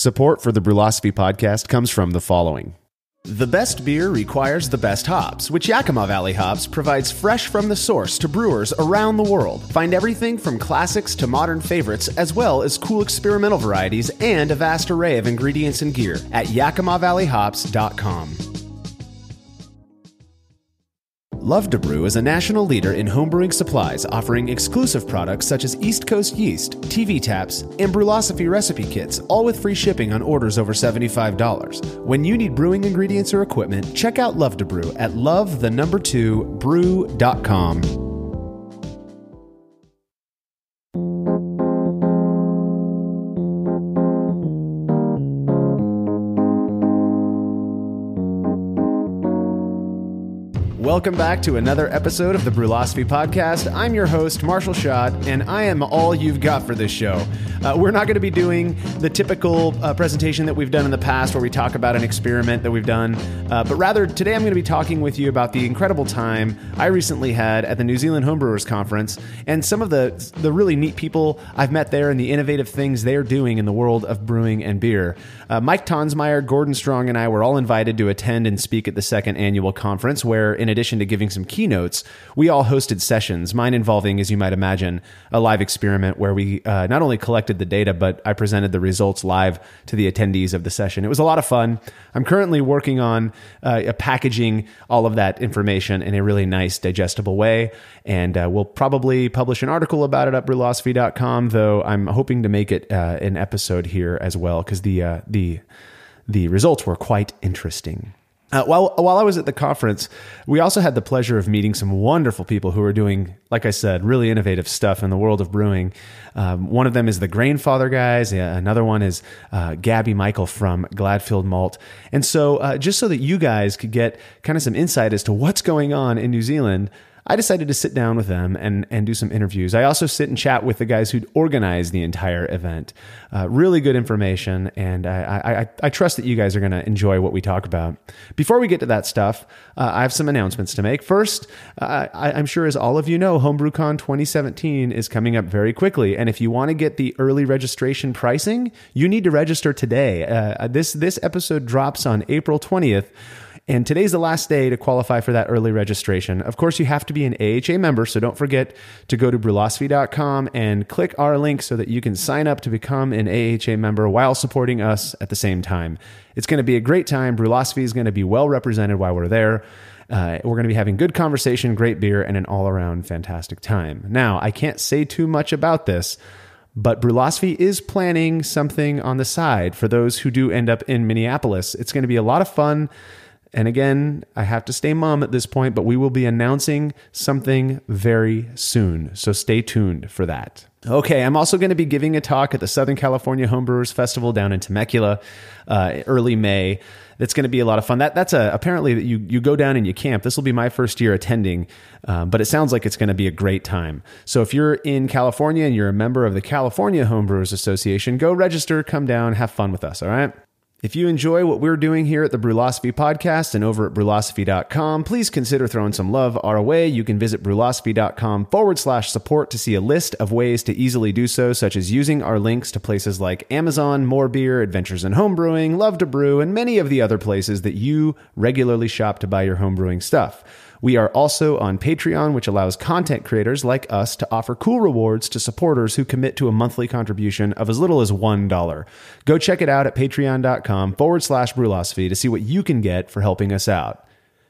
Support for the Brulosophy podcast comes from the following. The best beer requires the best hops, which Yakima Valley Hops provides fresh from the source to brewers around the world. Find everything from classics to modern favorites, as well as cool experimental varieties and a vast array of ingredients and gear at yakimavalleyhops.com. Love to Brew is a national leader in homebrewing supplies, offering exclusive products such as East Coast yeast, TV taps, and Brulosophy recipe kits, all with free shipping on orders over $75. When you need brewing ingredients or equipment, check out Love to Brew at love the number 2 brew.com. Welcome back to another episode of the Brulosophy Podcast. I'm your host, Marshall Schott, and I am all you've got for this show. Uh, we're not going to be doing the typical uh, presentation that we've done in the past where we talk about an experiment that we've done, uh, but rather today I'm going to be talking with you about the incredible time I recently had at the New Zealand Homebrewers Conference and some of the, the really neat people I've met there and the innovative things they're doing in the world of brewing and beer. Uh, Mike Tonsmeire, Gordon Strong, and I were all invited to attend and speak at the second annual conference, where in addition to giving some keynotes, we all hosted sessions, mine involving, as you might imagine, a live experiment where we uh, not only collected the data, but I presented the results live to the attendees of the session. It was a lot of fun. I'm currently working on uh, packaging all of that information in a really nice, digestible way, and uh, we'll probably publish an article about it at brulosophy.com, though I'm hoping to make it uh, an episode here as well, because the, uh, the, the results were quite interesting. Uh, while while I was at the conference, we also had the pleasure of meeting some wonderful people who are doing, like I said, really innovative stuff in the world of brewing. Um, one of them is the Grainfather guys. Yeah, another one is uh, Gabi Michael from Gladfield Malt. And so, uh, just so that you guys could get kind of some insight as to what's going on in New Zealand, I decided to sit down with them and, and do some interviews. I also sit and chat with the guys who'd organized the entire event. Uh, really good information, and I, I, I, trust that you guys are going to enjoy what we talk about. Before we get to that stuff, uh, I have some announcements to make. First, uh, I, am sure as all of you know, HomebrewCon 2017 is coming up very quickly, and if you want to get the early registration pricing, you need to register today. Uh, this this episode drops on April 20th. And today's the last day to qualify for that early registration. Of course, you have to be an AHA member, so don't forget to go to brulosophy.com and click our link so that you can sign up to become an AHA member while supporting us at the same time. It's going to be a great time. Brulosophy is going to be well represented while we're there. Uh, we're going to be having good conversation, great beer, and an all around fantastic time. Now, I can't say too much about this, but Brulosophy is planning something on the side for those who do end up in Minneapolis. It's going to be a lot of fun. And again, I have to stay mum at this point, but we will be announcing something very soon. So stay tuned for that. Okay, I'm also going to be giving a talk at the Southern California Homebrewers Festival down in Temecula uh, early May. That's going to be a lot of fun. That that's a apparently you you go down and you camp. This will be my first year attending, um, but it sounds like it's going to be a great time. So if you're in California and you're a member of the California Homebrewers Association, go register, come down, have fun with us. All right. If you enjoy what we're doing here at the Brulosophy Podcast and over at brulosophy.com, please consider throwing some love our way. You can visit brulosophy.com forward slash support to see a list of ways to easily do so, such as using our links to places like Amazon, More Beer, Adventures in Homebrewing, Love to Brew, and many of the other places that you regularly shop to buy your homebrewing stuff. We are also on Patreon, which allows content creators like us to offer cool rewards to supporters who commit to a monthly contribution of as little as $1. Go check it out at patreon.com forward slash brulosophy to see what you can get for helping us out.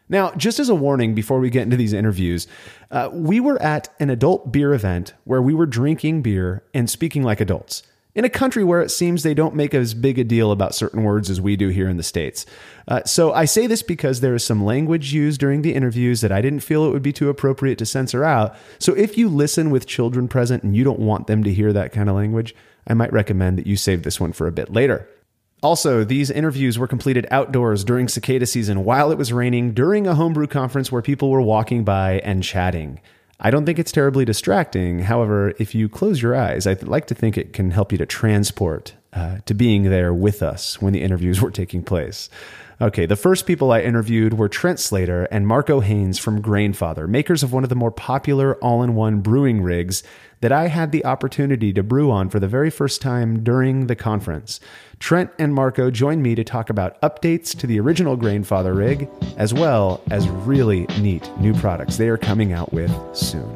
Now, just as a warning before we get into these interviews, uh, we were at an adult beer event where we were drinking beer and speaking like adults in a country where it seems they don't make as big a deal about certain words as we do here in the States. Uh, so I say this because there is some language used during the interviews that I didn't feel it would be too appropriate to censor out. So if you listen with children present and you don't want them to hear that kind of language, I might recommend that you save this one for a bit later. Also, these interviews were completed outdoors during cicada season while it was raining during a homebrew conference where people were walking by and chatting. I don't think it's terribly distracting. However, if you close your eyes, I'd like to think it can help you to transport uh, to being there with us when the interviews were taking place. Okay, the first people I interviewed were Trent Slater and Marco Haynes from Grainfather, makers of one of the more popular all in one brewing rigs that I had the opportunity to brew on for the very first time during the conference. Trent and Marco joined me to talk about updates to the original Grainfather rig, as well as really neat new products they are coming out with soon.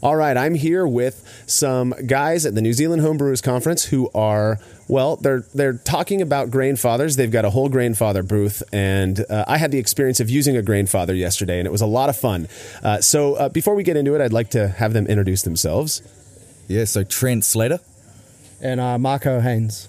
All right, I'm here with some guys at the New Zealand Homebrewers Conference who are well, they're they're talking about Grainfathers. They've got a whole Grainfather booth, and uh, I had the experience of using a Grainfather yesterday, and it was a lot of fun. Uh, so uh, before we get into it, I'd like to have them introduce themselves. Yeah, so Trent Slater and uh, Marco Haynes.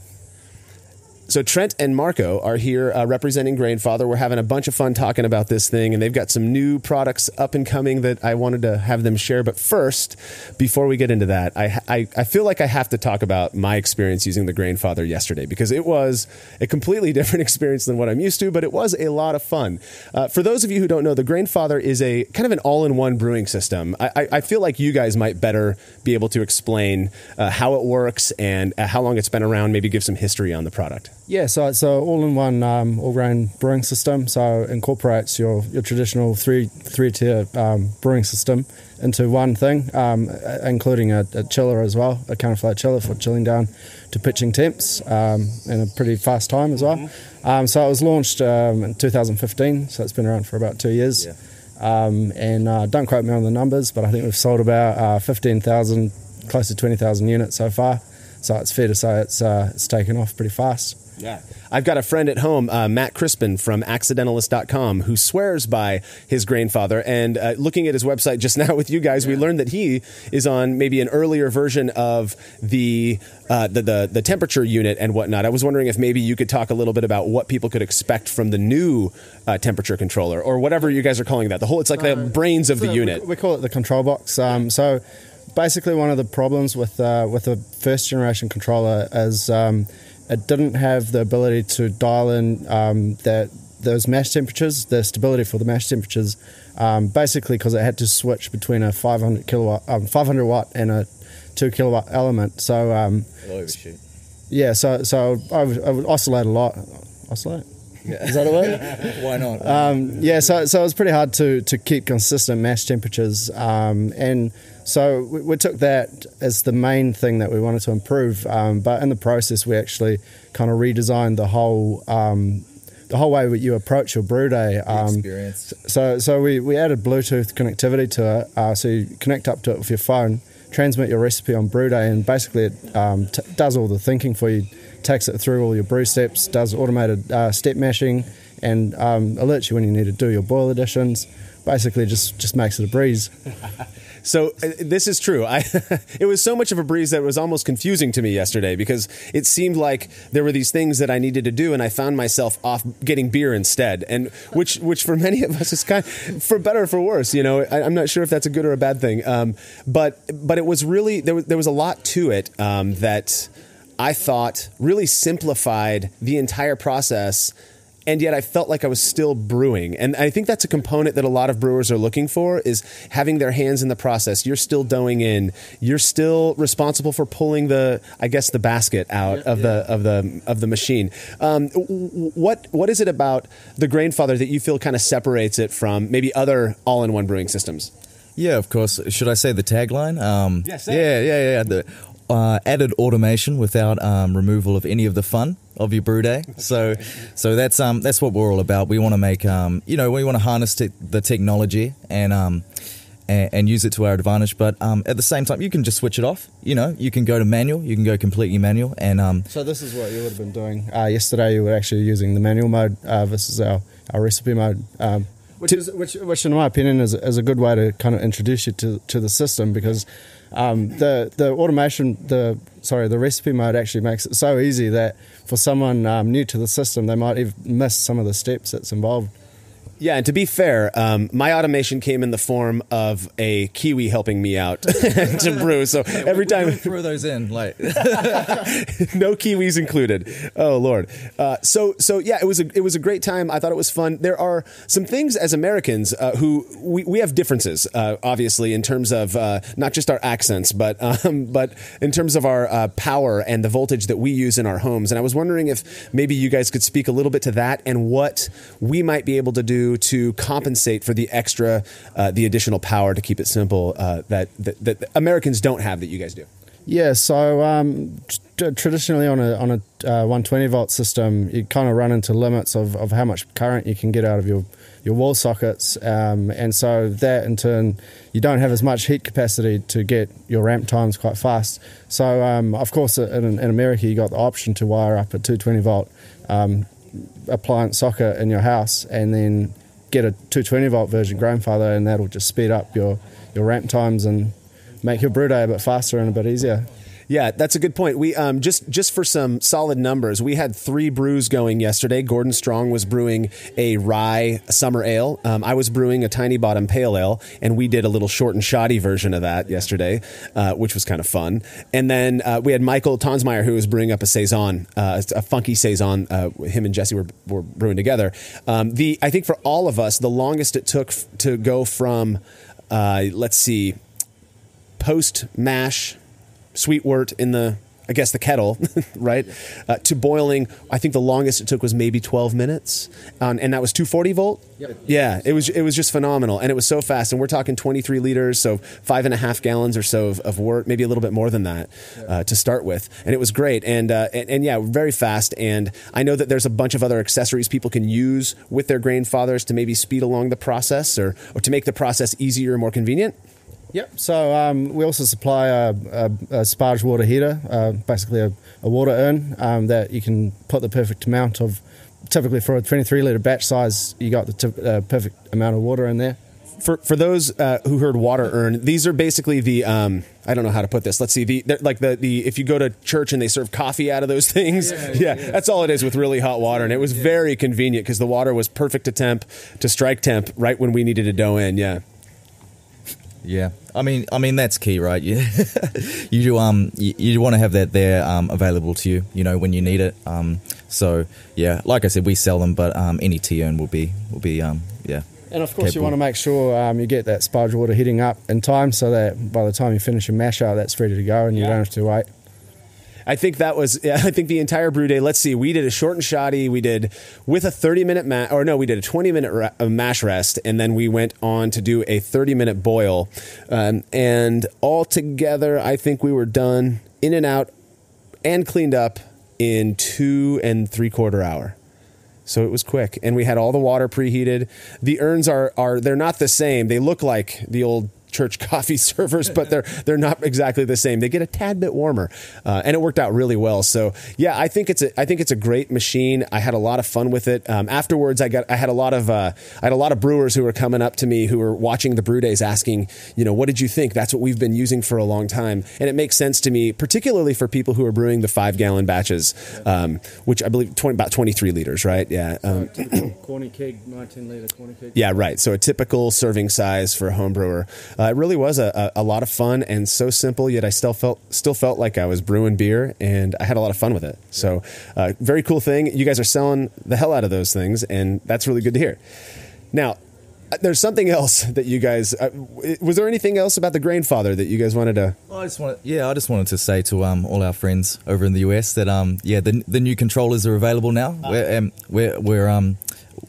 So Trent and Marco are here uh, representing Grainfather. We're having a bunch of fun talking about this thing, and they've got some new products up and coming that I wanted to have them share. But first, before we get into that, I, I, I feel like I have to talk about my experience using the Grainfather yesterday because it was a completely different experience than what I'm used to, but it was a lot of fun. Uh, for those of you who don't know, the Grainfather is a kind of an all-in-one brewing system. I, I, I feel like you guys might better be able to explain uh, how it works and uh, how long it's been around. Maybe give some history on the product. Yeah, so it's an all-in-one um, all-grain brewing system. So incorporates your, your traditional three three tier um, brewing system into one thing, um, including a, a, chiller as well, a counterflow chiller for chilling down to pitching temps um, in a pretty fast time as well. Mm-hmm. Um, so it was launched um, in 2015, so it's been around for about two years. Yeah. and uh, don't quote me on the numbers, but I think we've sold about uh, 15,000, close to 20,000 units so far. So it's fair to say it's uh, it's taken off pretty fast. Yeah. I've got a friend at home, uh, Matt Crispin from accidentalist.com, who swears by his Grainfather. And uh, looking at his website just now with you guys, yeah. we learned that he is on maybe an earlier version of the, uh, the, the, the, temperature unit and whatnot. I was wondering if maybe you could talk a little bit about what people could expect from the new uh, temperature controller or whatever you guys are calling that. The whole, it's like the brains of the unit. We, we, call it the control box. Um, so basically, one of the problems with, uh, with the first generation controller is. Um, it didn't have the ability to dial in um, that those mash temperatures, the stability for the mash temperatures, um, basically because it had to switch between a 500 kilowatt, um, 500 watt and a two kilowatt element. So um, yeah, so so I would, I would isolate a lot. Isolate. Yeah. Is that a word? Why not? Um, yeah, so so it was pretty hard to to keep consistent mash temperatures, um, and so we, we, took that as the main thing that we wanted to improve. Um, but in the process, we actually kind of redesigned the whole um, the whole way that you approach your brew day. Um, experience. So so we, we added Bluetooth connectivity to it. Uh, so you connect up to it with your phone, transmit your recipe on brew day, and basically it um, t- does all the thinking for you. Takes it through all your brew steps, does automated uh, step mashing, and um, alerts you when you need to do your boil additions. Basically, just just makes it a breeze. So uh, this is true. I it was so much of a breeze that it was almost confusing to me yesterday because it seemed like there were these things that I needed to do, and I found myself off getting beer instead, and which which for many of us is kind for better or for worse. You know, I, am not sure if that's a good or a bad thing. Um, but but it was really there was there was a lot to it um, that I thought really simplified the entire process and yet I felt like I was still brewing. And I think that's a component that a lot of brewers are looking for is having their hands in the process. You're still doing in. You're still responsible for pulling the, I guess, the basket out of yeah. the of the of the machine. Um, what what is it about the Grainfather that you feel kind of separates it from maybe other all-in-one brewing systems? Yeah, of course. Should I say the tagline? Um, yes. Yeah, yeah, yeah. The, uh, added automation without um, removal of any of the fun of your brew day. So, so that's um that's what we're all about. We want to make um you know we want to harness the technology and um and, and, use it to our advantage. But um at the same time, you can just switch it off. You know, you can go to manual. You can go completely manual. And um so this is what you would have been doing uh, yesterday. You were actually using the manual mode. Uh, is our our recipe mode. Um, which, is, which, which, in my opinion, is, is a good way to kind of introduce you to, to the system because um, the the automation, the sorry, the recipe mode actually makes it so easy that for someone um, new to the system, they might even miss some of the steps that's involved. Yeah, and to be fair, um, my automation came in the form of a kiwi helping me out to brew. So every time we throw those in, like no kiwis included. Oh lord. Uh, so so yeah, it was a it was a great time. I thought it was fun. There are some things as Americans uh, who we, we have differences, uh, obviously, in terms of uh, not just our accents, but um, but in terms of our uh, power and the voltage that we use in our homes. And I was wondering if maybe you guys could speak a little bit to that and what we might be able to do to compensate for the extra, uh, the additional power to keep it simple uh, that, that, that Americans don't have that you guys do. Yeah, so um, t- traditionally on a on a uh, 120 volt system, you kind of run into limits of, of how much current you can get out of your your wall sockets, um, and so that in turn you don't have as much heat capacity to get your ramp times quite fast. So um, of course in, in, America you got the option to wire up a 220 volt um, appliance socket in your house, and then get a 220 volt version Grainfather, and that'll just speed up your your ramp times and make your brew day a bit faster and a bit easier. Yeah, that's a good point. We um, just just for some solid numbers, we had three brews going yesterday. Gordon Strong was brewing a rye summer ale. Um, I was brewing a tiny bottom pale ale, and we did a little short and shoddy version of that yesterday, uh, which was kind of fun. And then uh, we had Michael Tonsmeire who was brewing up a saison, uh, a funky saison. Uh, him and Jesse were, were brewing together. Um, the I think for all of us, the longest it took f- to go from uh, let's see post mash sweet wort in the I guess the kettle, right, uh, to boiling. I think the longest it took was maybe 12 minutes, um, and that was 240 volt. Yep. Yeah, it was it was just phenomenal, and it was so fast. And we're talking 23 liters, so five and a half gallons or so of, of wort, maybe a little bit more than that uh, to start with, and it was great. And, uh, and, and yeah, very fast. And I know that there's a bunch of other accessories people can use with their Grainfathers to maybe speed along the process or or to make the process easier and more convenient. Yep. So um, we also supply a, a, a sparge water heater, uh, basically a, a, water urn um, that you can put the perfect amount of. Typically, for a 23 liter batch size, you got the t- uh, perfect amount of water in there. For for those uh, who heard water urn, these are basically the um, I don't know how to put this. Let's see the like the the if you go to church and they serve coffee out of those things, yeah, yeah, yeah. that's all it is with really hot water, and it was very convenient because the water was perfect to temp to strike temp right when we needed to dough in. Yeah. Yeah, I mean, I mean that's key, right? Yeah, you do, um, you, you want to have that there um, available to you, you know, when you need it. Um, so yeah, like I said, we sell them, but um, any tea urn will be will be um, yeah. And of course, capable. you want to make sure um, you get that sparge water heating up in time, so that by the time you finish your mash out, that's ready to go, and you don't have to wait. I think that was, I think the entire brew day. Let's see, we did a short and shoddy. We did with a 30 minute, ma- or no, we did a 20 minute mash rest, and then we went on to do a 30 minute boil. Um, and all together, I think we were done in and out and cleaned up in two and three quarter hour. So it was quick, and we had all the water preheated. The urns are are they're not the same. They look like the old church coffee servers, but they're they're not exactly the same. They get a tad bit warmer, uh, and it worked out really well. So yeah, I think it's a I think it's a great machine. I had a lot of fun with it. Um, afterwards, I got I had a lot of uh, I had a lot of brewers who were coming up to me who were watching the brew days, asking, you know, what did you think? That's what we've been using for a long time, and it makes sense to me, particularly for people who are brewing the five gallon batches, um, which I believe 20, about twenty three liters, right? Yeah. Um, corny keg, nineteen liter corny keg. Yeah, right. So a typical serving size for a home brewer. Uh, it really was a, a, a, lot of fun and so simple. Yet I still felt still felt like I was brewing beer, and I had a lot of fun with it. So, uh, very cool thing. You guys are selling the hell out of those things, and that's really good to hear. Now, uh, there's something else that you guys uh, was there anything else about the Grainfather that you guys wanted to well, I just wanted yeah I just wanted to say to um, all our friends over in the US that um yeah the, the new controllers are available now uh, we're, um, we're, we're um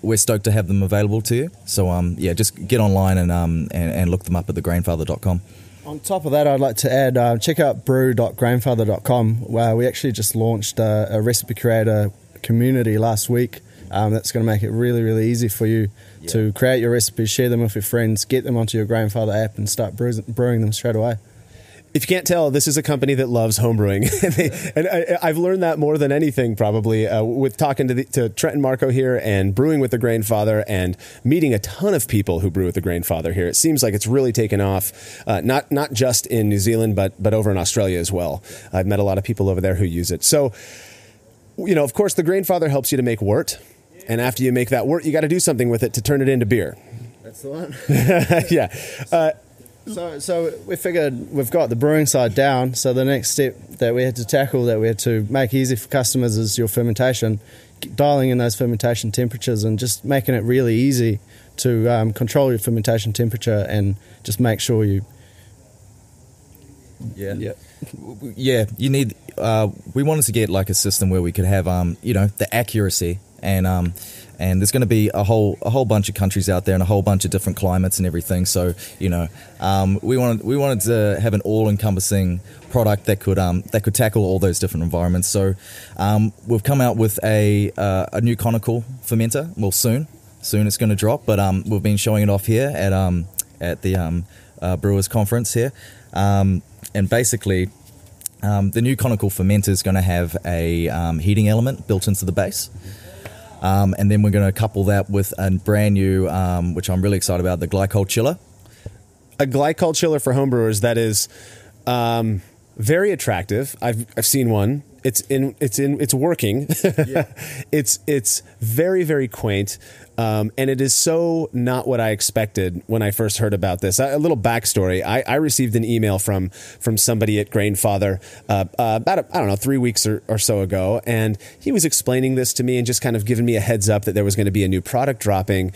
we're stoked to have them available to you. So um, yeah, just get online and, um, and, and look them up at thegrainfather.com. On top of that, I'd like to add uh, check out brew.grainfather.com where we actually just launched a, a recipe creator community last week. Um, that's going to make it really, really easy for you yeah. to create your recipes, share them with your friends, get them onto your Grainfather app, and start brewing them straight away if you can't tell, this is a company that loves homebrewing, and, they, and I, have learned that more than anything, probably uh, with talking to, the, to Trent and Marco here, and brewing with the Grainfather, and meeting a ton of people who brew with the Grainfather here. It seems like it's really taken off, uh, not not just in New Zealand, but but over in Australia as well. I've met a lot of people over there who use it. So, you know, of course, the Grainfather helps you to make wort and after you make that wort, you got to do something with it to turn it into beer. That's the one. yeah. Uh, so, so we figured we've got the brewing side down. So the next step that we had to tackle, that we had to make easy for customers, is your fermentation, dialing in those fermentation temperatures, and just making it really easy to um, control your fermentation temperature and just make sure you. Yeah. Yeah. Yeah. You need. Uh, we wanted to get like a system where we could have, um, you know, the accuracy and um, and there's going to be a whole a whole bunch of countries out there and a whole bunch of different climates and everything. So you know, um, we wanted we wanted to have an all encompassing product that could um, that could tackle all those different environments. So um, we've come out with a uh, a new conical fermenter. Well, soon soon it's going to drop, but um, we've been showing it off here at um, at the um, uh, Brewers Conference here, um, and basically. Um, the new conical fermenter is going to have a um, heating element built into the base. Um, and then we're going to couple that with a brand new, um, which I'm really excited about, the glycol chiller. A glycol chiller for homebrewers that is um, very attractive. I've I've seen one. It's in it's in it's working. Yeah. it's it's very very quaint. Um, and it is so not what I expected when I first heard about this. A, a little backstory: I, I, received an email from from somebody at Grainfather uh, uh, about I don't know three weeks or, or, so ago, and he was explaining this to me and just kind of giving me a heads up that there was going to be a new product dropping,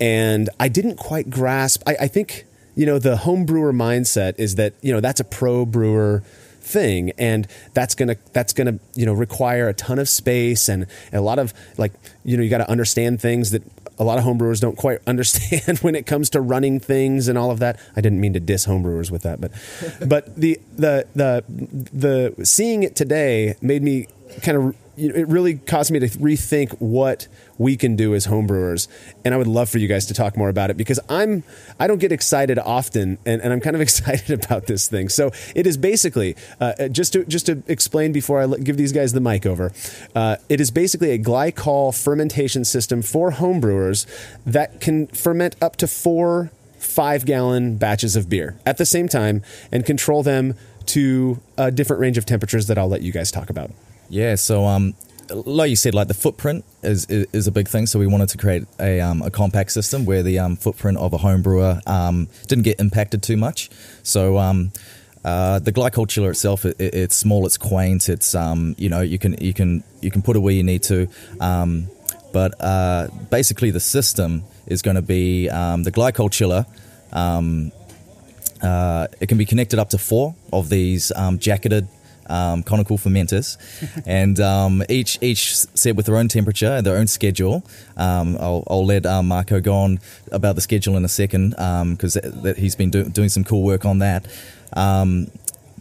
and I didn't quite grasp. I, I think you know the home brewer mindset is that you know that's a pro brewer thing and that's going to that's going to you know require a ton of space and, and a lot of like you know you got to understand things that a lot of homebrewers don't quite understand when it comes to running things and all of that. I didn't mean to diss homebrewers with that, but but the the the the seeing it today made me kind of it really caused me to rethink what we can do as homebrewers. And I would love for you guys to talk more about it because I'm I don't get excited often, and, and I'm kind of excited about this thing. So it is basically uh, uh just to just to explain before I give these guys the mic over. Uh, it is basically a glycol fermentation system for homebrewers that can ferment up to four five gallon batches of beer at the same time and control them to a different range of temperatures that I'll let you guys talk about. Yeah, so um, like you said, like the footprint is, is, a big thing. So we wanted to create a, um, a compact system where the um, footprint of a home brewer um, didn't get impacted too much. So um, uh, the glycol chiller itself, it, it's small, it's quaint, it's um, you know you can you can you can put it where you need to. Um, but uh, basically, the system is going to be um, the glycol chiller. Um, uh, it can be connected up to four of these um, jacketed um, conical fermenters, and um, each each set with their own temperature, and their own schedule. Um, I'll, I'll, let um, Marco go on about the schedule in a second because um, that, he's been do, doing some cool work on that. Um,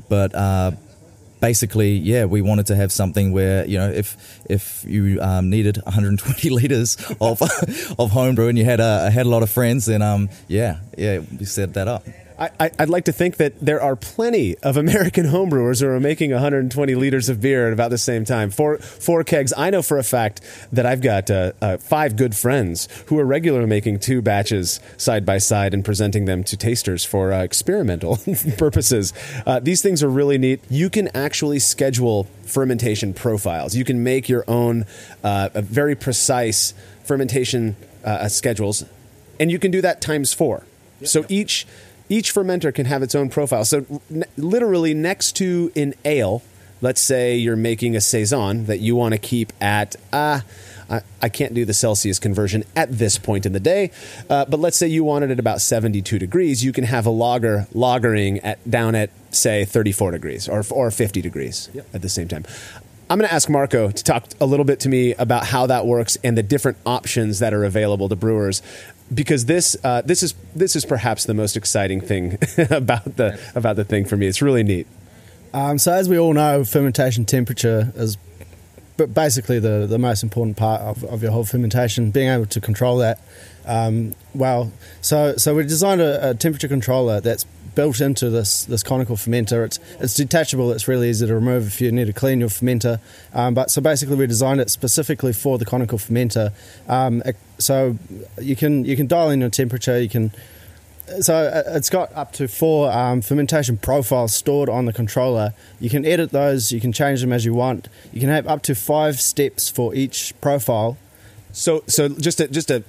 but uh, basically, yeah, we wanted to have something where you know if if you um, needed 120 liters of of homebrew and you had a had a lot of friends, then um, yeah, yeah, we set that up. I, would like to think that there are plenty of American homebrewers who are making 120 liters of beer at about the same time. Four, four kegs. I know for a fact that I've got uh, uh, five good friends who are regularly making two batches side by side and presenting them to tasters for uh, experimental purposes. Uh, these things are really neat. You can actually schedule fermentation profiles. You can make your own uh, very precise fermentation uh, schedules, and you can do that times four. Yep. So each each fermenter can have its own profile. So, n- literally, next to an ale, let's say you're making a saison that you want to keep at uh, I, I, can't do the Celsius conversion at this point in the day, uh, but let's say you wanted at about 72 degrees, you can have a lager lagering at down at say 34 degrees or or 50 degrees yep. at the same time. I'm going to ask Marco to talk a little bit to me about how that works and the different options that are available to brewers because this uh, this is this is perhaps the most exciting thing about the about the thing for me. It's really neat. Um, so as we all know, fermentation temperature is basically the, the most important part of, of your whole fermentation, being able to control that. Um, well, so so we designed a, a temperature controller that's built into this this conical fermenter. It's it's detachable. It's really easy to remove if you need to clean your fermenter. Um, but so basically, we designed it specifically for the conical fermenter. Um, so you can you can dial in your temperature. You can so uh, it's got up to four um, fermentation profiles stored on the controller. You can edit those. You can change them as you want. You can have up to five steps for each profile. So so just to just to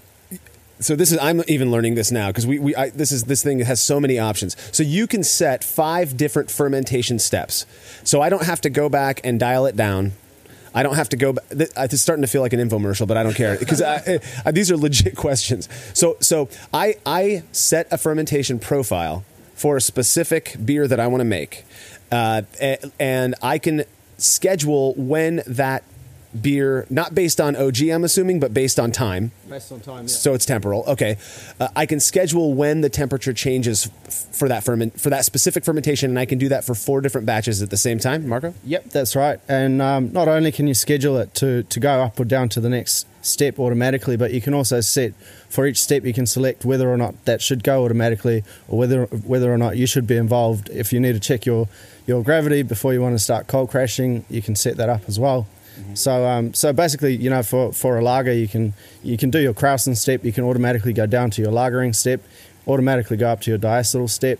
so this is I'm even learning this now because we, we I, this is this thing has so many options. So you can set five different fermentation steps. So I don't have to go back and dial it down. I don't have to go. Back. It's starting to feel like an infomercial, but I don't care because these are legit questions. So so I I set a fermentation profile for a specific beer that I want to make, uh, and I can schedule when that beer, not based on OG, I'm assuming, but based on time. Based on time, yeah. So it's temporal. Okay, uh, I can schedule when the temperature changes f- for that ferment for that specific fermentation, and I can do that for four different batches at the same time. Marco. Yep, that's right. And um, not only can you schedule it to to go up or down to the next step automatically, but you can also set for each step you can select whether or not that should go automatically or whether whether or not you should be involved. If you need to check your your gravity before you want to start cold crashing, you can set that up as well. Mm-hmm. So, um, so basically, you know, for, for a lager, you can you can do your Krausen step. You can automatically go down to your lagering step, automatically go up to your diacetyl step,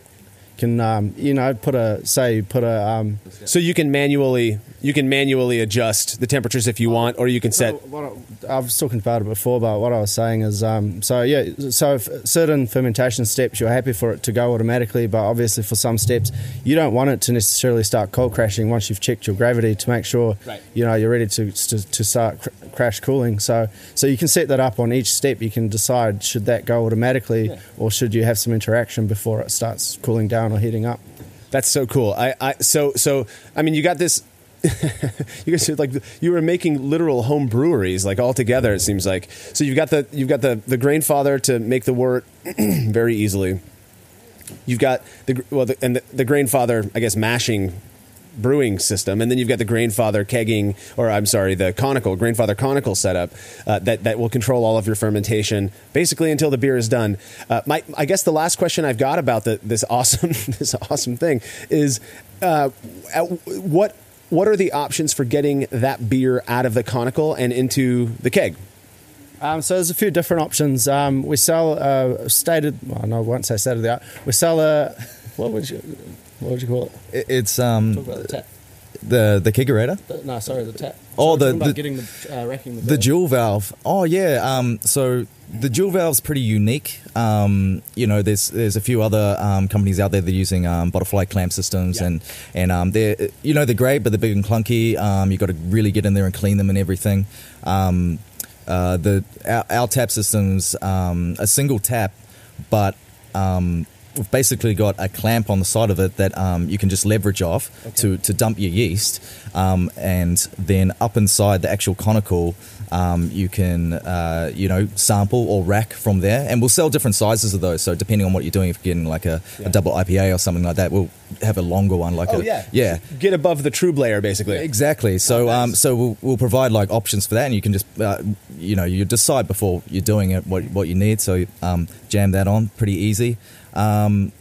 can um, you know put a say put a um, so you can manually you can manually adjust the temperatures if you want or you can set I, I was talking about it before but what I was saying is um, so yeah so certain fermentation steps you're happy for it to go automatically but obviously for some steps you don't want it to necessarily start cold crashing once you've checked your gravity to make sure right. you know you're ready to, to, to start crash cooling so so you can set that up on each step you can decide should that go automatically yeah. or should you have some interaction before it starts cooling down or heating up. That's so cool. I, I so so I mean you got this you guys like you were making literal home breweries like all together it seems like so you've got the you've got the the Grainfather to make the wort very easily you've got the well the, and the, the Grainfather i guess mashing brewing system, and then you've got the Grainfather kegging, or I'm sorry, the conical Grainfather conical setup uh, that that will control all of your fermentation basically until the beer is done. Uh, my, I guess the last question I've got about the, this awesome this awesome thing is uh, what what are the options for getting that beer out of the conical and into the keg? Um, so there's a few different options. Um, we sell a stated. Well, no, I won't say state the art. We sell a. What would you? What would you call it? It's um. Talk about the tap. The the kegerator? The, no, sorry, the tap. Oh, the, the getting the uh, racking the. The dual valve. Oh yeah. Um. So the dual valve's pretty unique. Um, you know, there's there's a few other um, companies out there that are using um, butterfly clamp systems, and and um, they're you know they're great, but they're big and clunky. Um, you've got to really get in there and clean them and everything. Um, uh, the our, our, tap systems um, a single tap, but um, we've basically got a clamp on the side of it that um, you can just leverage off okay. to, to dump your yeast. Um, and then up inside the actual conical, um, you can, uh, you know, sample or rack from there. And we'll sell different sizes of those. So depending on what you're doing, if you're getting like a, yeah. a double IPA or something like that, we'll have a longer one. Like oh, a, yeah. Yeah. Get above the trub layer, basically. Exactly. So, oh, nice. Um, so we'll, we'll provide like options for that. And you can just, uh, you know, you decide before you're doing it what, what you need. So um, jam that on pretty easy. Um,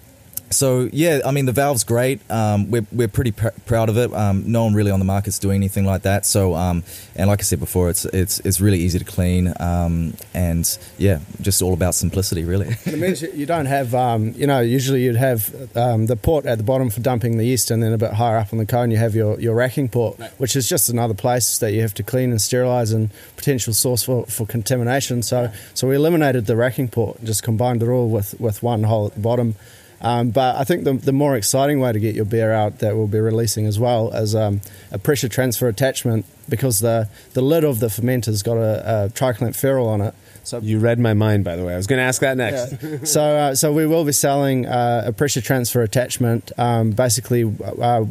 so yeah, I mean the valve's great. Um, we're we're pretty pr- proud of it. Um, no one really on the market's doing anything like that. So um, and like I said before, it's it's it's really easy to clean. Um, and yeah, just all about simplicity, really. it means you don't have um, you know usually you'd have um, the port at the bottom for dumping the yeast, and then a bit higher up on the cone you have your, your racking port, right. which is just another place that you have to clean and sterilize and potential source for, for contamination. So so we eliminated the racking port, just combined it all with with one hole at the bottom. Um, but I think the, the more exciting way to get your beer out that we'll be releasing as well is um, a pressure transfer attachment because the, the lid of the fermenter's got a, a triclamp ferrule on it. So you read my mind, by the way. I was going to ask that next. Yeah. so, uh, so we will be selling uh, a pressure transfer attachment. Um, basically, uh,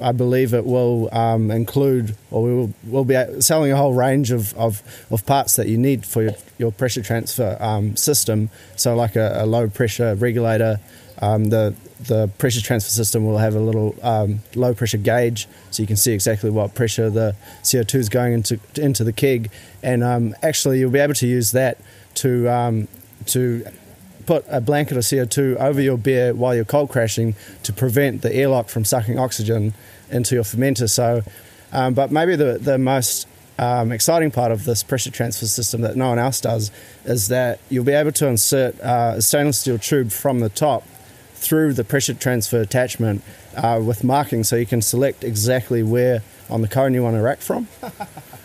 I believe it will um, include, or we will will be selling a whole range of, of, of parts that you need for your, your pressure transfer um, system. So, like a, a low pressure regulator, um, the the pressure transfer system will have a little um, low pressure gauge, so you can see exactly what pressure the CO two is going into into the keg, and um, actually you'll be able to use that to um, to put a blanket of CO2 over your beer while you're cold crashing to prevent the airlock from sucking oxygen into your fermenter. So, um, but maybe the, the most um, exciting part of this pressure transfer system that no one else does is that you'll be able to insert uh, a stainless steel tube from the top through the pressure transfer attachment uh, with marking so you can select exactly where on the cone you want to rack from.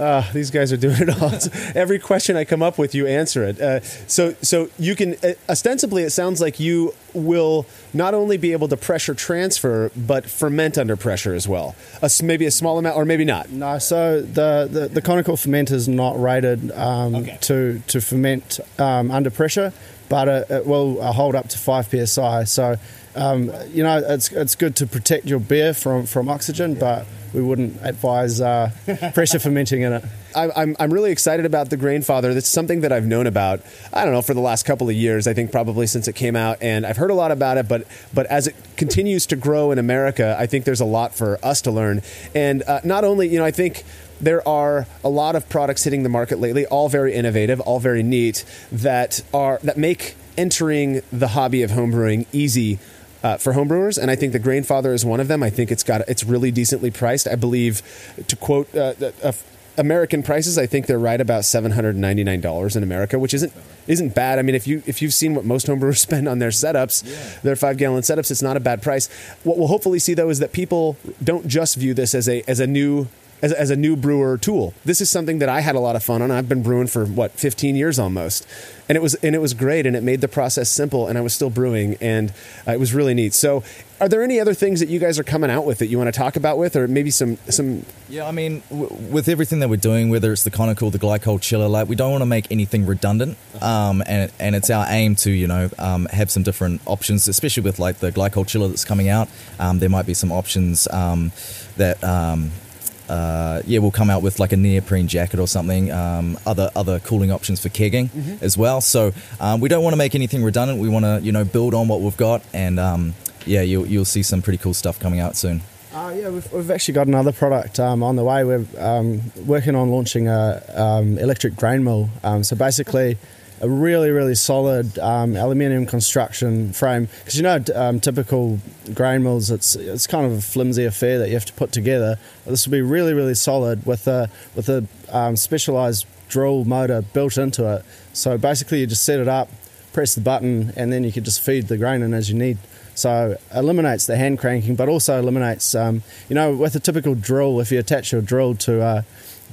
Uh, these guys are doing it all. Every question I come up with, you answer it. Uh, so, so you can uh, ostensibly, it sounds like you will not only be able to pressure transfer, but ferment under pressure as well. A, maybe a small amount, or maybe not. No, so the the, the conical fermenter is not rated um, okay. to to ferment um, under pressure, but it, it will uh, hold up to five psi. So, um, you know, it's it's good to protect your beer from from oxygen, but we wouldn't advise uh, pressure fermenting in it. I'm, I'm really excited about the Grainfather. That's something that I've known about, I don't know, for the last couple of years. I think probably since it came out. And I've heard a lot about it, but, but as it continues to grow in America, I think there's a lot for us to learn. And uh, not only, you know, I think there are a lot of products hitting the market lately, all very innovative, all very neat, that are that make entering the hobby of homebrewing easy uh, for homebrewers, and I think the Grainfather is one of them. I think it's got it's really decently priced. I believe, to quote uh, uh, American prices, I think they're right about seven hundred ninety nine dollars in America, which isn't isn't bad. I mean, if you if you've seen what most homebrewers spend on their setups, yeah. their five gallon setups, it's not a bad price. What we'll hopefully see though is that people don't just view this as a as a new as, as a new brewer tool. This is something that I had a lot of fun on. I've been brewing for what 15 years almost, and it was and it was great, and it made the process simple, and I was still brewing, and uh, it was really neat. So, are there any other things that you guys are coming out with that you want to talk about with, or maybe some some? Yeah, I mean, w- with everything that we're doing, whether it's the conical, the glycol chiller, like we don't want to make anything redundant, um, and and it's our aim to you know um, have some different options, especially with like the glycol chiller that's coming out. Um, there might be some options um, that um, uh, yeah, we'll come out with like a neoprene jacket or something. Um, other other cooling options for kegging mm-hmm. as well. So um, we don't want to make anything redundant. We want to you know build on what we've got, and um, yeah, you'll you'll see some pretty cool stuff coming out soon. Uh, yeah, we've, we've actually got another product um, on the way. We're um, working on launching a um, electric grain mill. Um, so basically, a really, really solid um, aluminium construction frame. Because you know, um, typical grain mills, it's it's kind of a flimsy affair that you have to put together. This will be really, really solid with a with a um, specialized drill motor built into it. So basically, you just set it up, press the button, and then you can just feed the grain in as you need. So eliminates the hand cranking, but also eliminates, um, you know, with a typical drill, if you attach your drill to uh,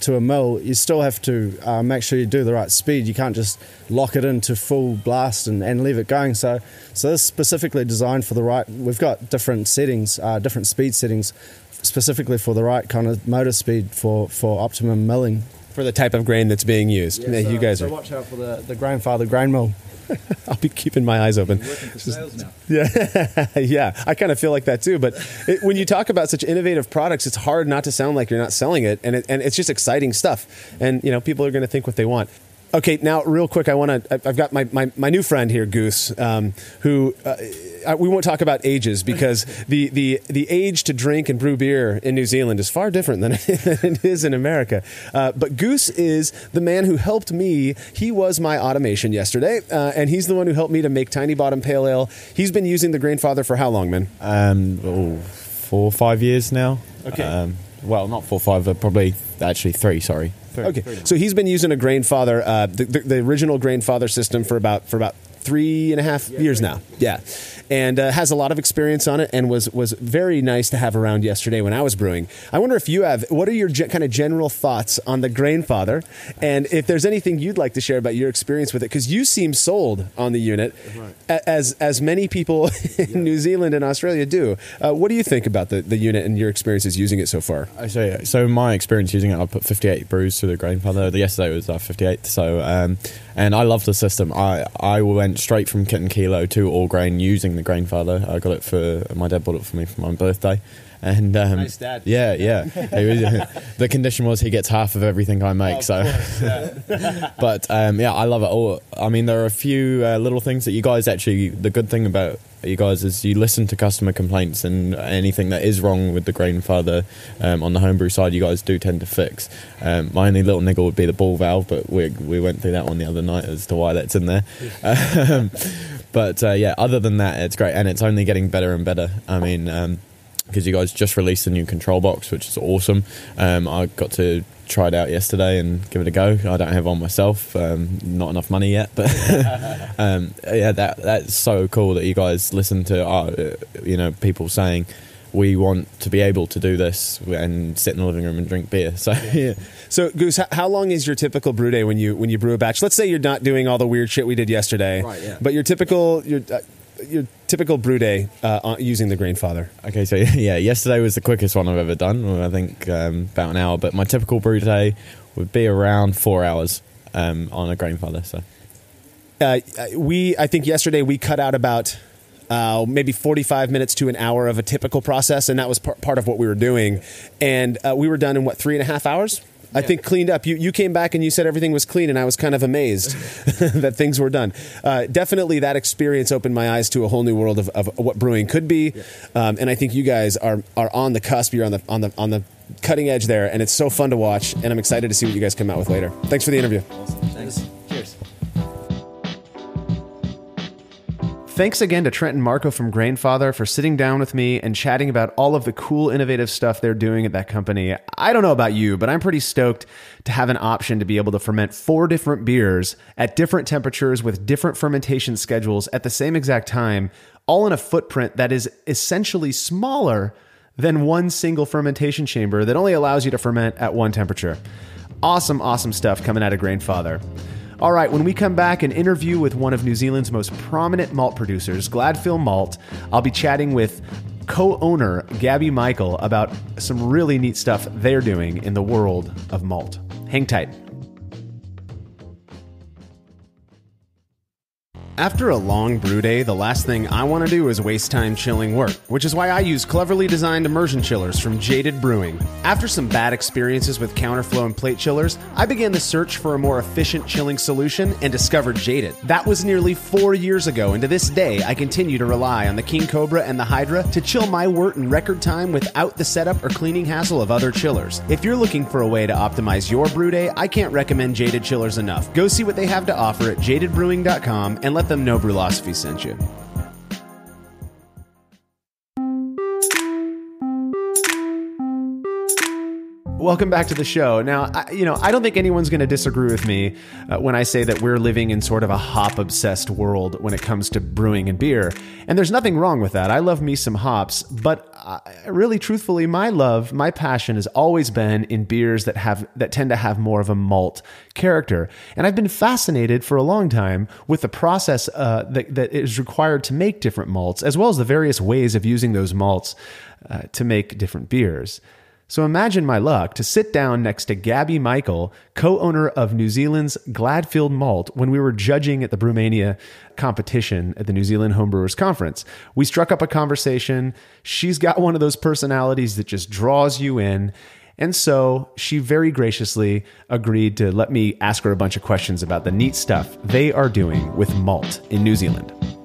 to a mill, you still have to uh, make sure you do the right speed. You can't just lock it into full blast and, and leave it going. So, so this is specifically designed for the right. We've got different settings, uh, different speed settings, specifically for the right kind of motor speed for for optimum milling. For the type of grain that's being used. Yeah, so, you guys so are. watch out for the the Grainfather grain mill. I'll be keeping my eyes open. Yeah, yeah. I kind of feel like that too. But it, when you talk about such innovative products, it's hard not to sound like you're not selling it, and it, and it's just exciting stuff. And you know, people are going to think what they want. Okay, now real quick, I want to. I've got my, my, my new friend here, Goose, um, who uh, we won't talk about ages because the, the the age to drink and brew beer in New Zealand is far different than, it is in America. Uh, but Goose is the man who helped me. He was my automation yesterday, uh, and he's the one who helped me to make Tiny Bottom Pale Ale. He's been using the Grainfather for how long, man? Um, oh, four or five years now. Okay. Um, well, not four, five, but probably actually three. Sorry. Okay, so he's been using a Grainfather, uh, the, the, the, original Grainfather system for about for about three and a half yeah, years now. Yeah, and uh, has a lot of experience on it, and was was very nice to have around yesterday when I was brewing. I wonder if you have what are your ge- kind of general thoughts on the Grainfather, and if there's anything you'd like to share about your experience with it, because you seem sold on the unit, right. as as many people in yeah. New Zealand and Australia do. Uh, what do you think about the, the unit and your experiences using it so far? I say so. My experience using it, I put 58 brews through the Grainfather. Yesterday was our 58th, so um, and I love the system. I I went straight from kit and kilo to all grain using the Grainfather. I got it for my dad bought it for me for my birthday. And um, nice dad. Yeah, yeah. the condition was he gets half of everything I make. Oh, so, course, yeah. but um, yeah, I love it all. I mean, there are a few uh, little things that you guys actually. The good thing about you guys is you listen to customer complaints and anything that is wrong with the Grainfather um, on the homebrew side, you guys do tend to fix. Um, my only little niggle would be the ball valve, but we we went through that one the other night as to why that's in there. Um, but uh, yeah, other than that, it's great, and it's only getting better and better. I mean because you guys just released a new control box, which is awesome. Um, I got to try it out yesterday and give it a go. I don't have one myself, um, not enough money yet, but um, yeah, that that's so cool that you guys listen to, uh, you know, people saying we want to be able to do this and sit in the living room and drink beer. So yeah. So Goose, how long is your typical brew day when you when you brew a batch? Let's say you're not doing all the weird shit we did yesterday, Right, yeah. but your typical your uh, your typical brew day uh, using the Grainfather. Okay, so yeah, yesterday was the quickest one I've ever done. I think um, about an hour, but my typical brew day would be around four hours um, on a Grainfather. So Uh, we I think yesterday we cut out about. Uh, maybe 45 minutes to an hour of a typical process, and that was par- part of what we were doing. And uh, we were done in what three and a half hours? I think cleaned up. You you came back and you said everything was clean, and I was kind of amazed that things were done. Uh, definitely, that experience opened my eyes to a whole new world of, of what brewing could be. Um, and I think you guys are are on the cusp. You're on the on the on the cutting edge there, and it's so fun to watch. And I'm excited to see what you guys come out with later. Thanks for the interview. Thanks. Thanks again to Trent and Marco from Grainfather for sitting down with me and chatting about all of the cool, innovative stuff they're doing at that company. I don't know about you, but I'm pretty stoked to have an option to be able to ferment four different beers at different temperatures with different fermentation schedules at the same exact time, all in a footprint that is essentially smaller than one single fermentation chamber that only allows you to ferment at one temperature. Awesome, awesome stuff coming out of Grainfather. All right, when we come back, an interview with one of New Zealand's most prominent malt producers, Gladfield Malt, I'll be chatting with co owner Gabi Michael about some really neat stuff they're doing in the world of malt. Hang tight. After a long brew day, the last thing I want to do is waste time chilling wort, which is why I use cleverly designed immersion chillers from Jaded Brewing. After some bad experiences with counterflow and plate chillers, I began the search for a more efficient chilling solution and discovered Jaded. That was nearly four years ago, and to this day, I continue to rely on the King Cobra and the Hydra to chill my wort in record time without the setup or cleaning hassle of other chillers. If you're looking for a way to optimize your brew day, I can't recommend Jaded Chillers enough. Go see what they have to offer at jadedbrewing.com and let them know Brülosophy sent you. Welcome back to the show. Now, I, you know, I don't think anyone's going to disagree with me uh, when I say that we're living in sort of a hop obsessed world when it comes to brewing and beer. And there's nothing wrong with that. I love me some hops, but uh, really truthfully, my love, my passion has always been in beers that have that tend to have more of a malt character. And I've been fascinated for a long time with the process uh, that, that is required to make different malts, as well as the various ways of using those malts uh, to make different beers. So imagine my luck to sit down next to Gabi Michael, co owner of New Zealand's Gladfield Malt, when we were judging at the Brewmania competition at the New Zealand Homebrewers Conference. We struck up a conversation. She's got one of those personalities that just draws you in. And so she very graciously agreed to let me ask her a bunch of questions about the neat stuff they are doing with malt in New Zealand.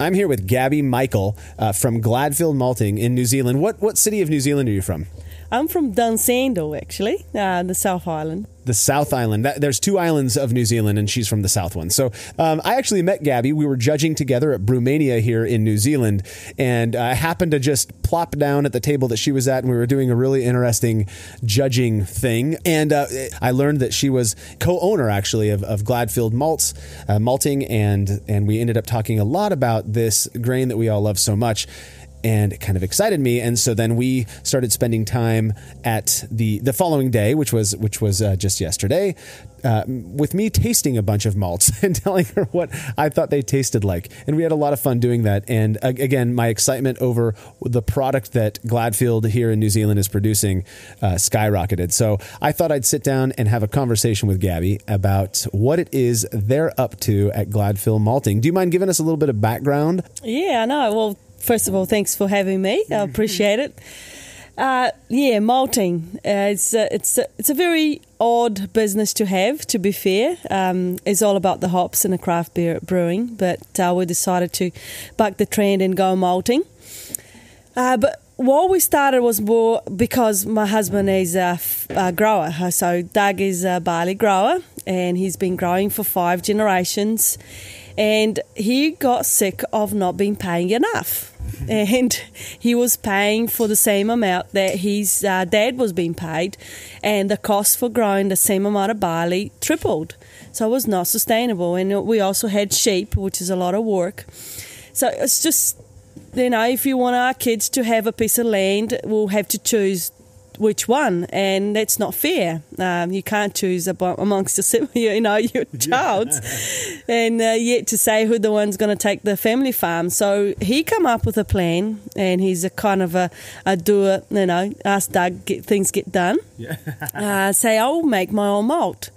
I'm here with Gabi Michael uh, from Gladfield Malting in New Zealand. What what city of New Zealand are you from? I'm from Dunsandel, actually, uh, the South Island. The South Island. That, there's two islands of New Zealand, and she's from the South one. So um, I actually met Gabi. We were judging together at Brewmania here in New Zealand, and I happened to just plop down at the table that she was at, and we were doing a really interesting judging thing. And uh, I learned that she was co-owner actually of, of Gladfield Malts, uh, malting, and and we ended up talking a lot about this grain that we all love so much and it kind of excited me. And so then we started spending time at the the following day which was which was uh, just yesterday uh, with me tasting a bunch of malts and telling her what I thought they tasted like. And we had a lot of fun doing that. And uh, again my excitement over the product that Gladfield here in New Zealand is producing uh, skyrocketed. So I thought I'd sit down and have a conversation with Gabi about what it is they're up to at Gladfield Malting. Do you mind giving us a little bit of background? Yeah, I know. Well, first of all, thanks for having me. I appreciate it. Uh, yeah, malting. Uh, it's a, it's a, it's a very odd business to have. To be fair, um, it's all about the hops and the craft beer brewing. But uh, we decided to buck the trend and go malting. Uh, but what we started was more because my husband is a, f- a grower. Uh, So Doug is a barley grower, and he's been growing for five generations. And he got sick of not being paying enough. And he was paying for the same amount that his uh, dad was being paid, and the cost for growing the same amount of barley tripled. So it was not sustainable. And we also had sheep, which is a lot of work. So it's just, you know, if you want our kids to have a piece of land, we'll have to choose which one, and that's not fair. Um, you can't choose amongst your, you know, your child, and uh, yet to say who the one's going to take the family farm. So he come up with a plan, and he's a kind of a, a doer. You know, ask Doug get things get done. Yeah. uh, say I'll make my own malt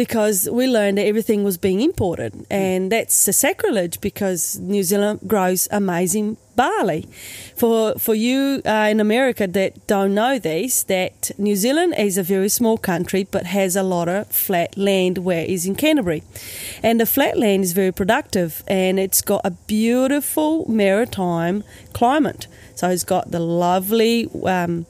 because we learned that everything was being imported, and that's a sacrilege because New Zealand grows amazing barley. For for you uh, in America that don't know this, that New Zealand is a very small country but has a lot of flat land where is in Canterbury, and the flat land is very productive and it's got a beautiful maritime climate. So it's got the lovely. Um,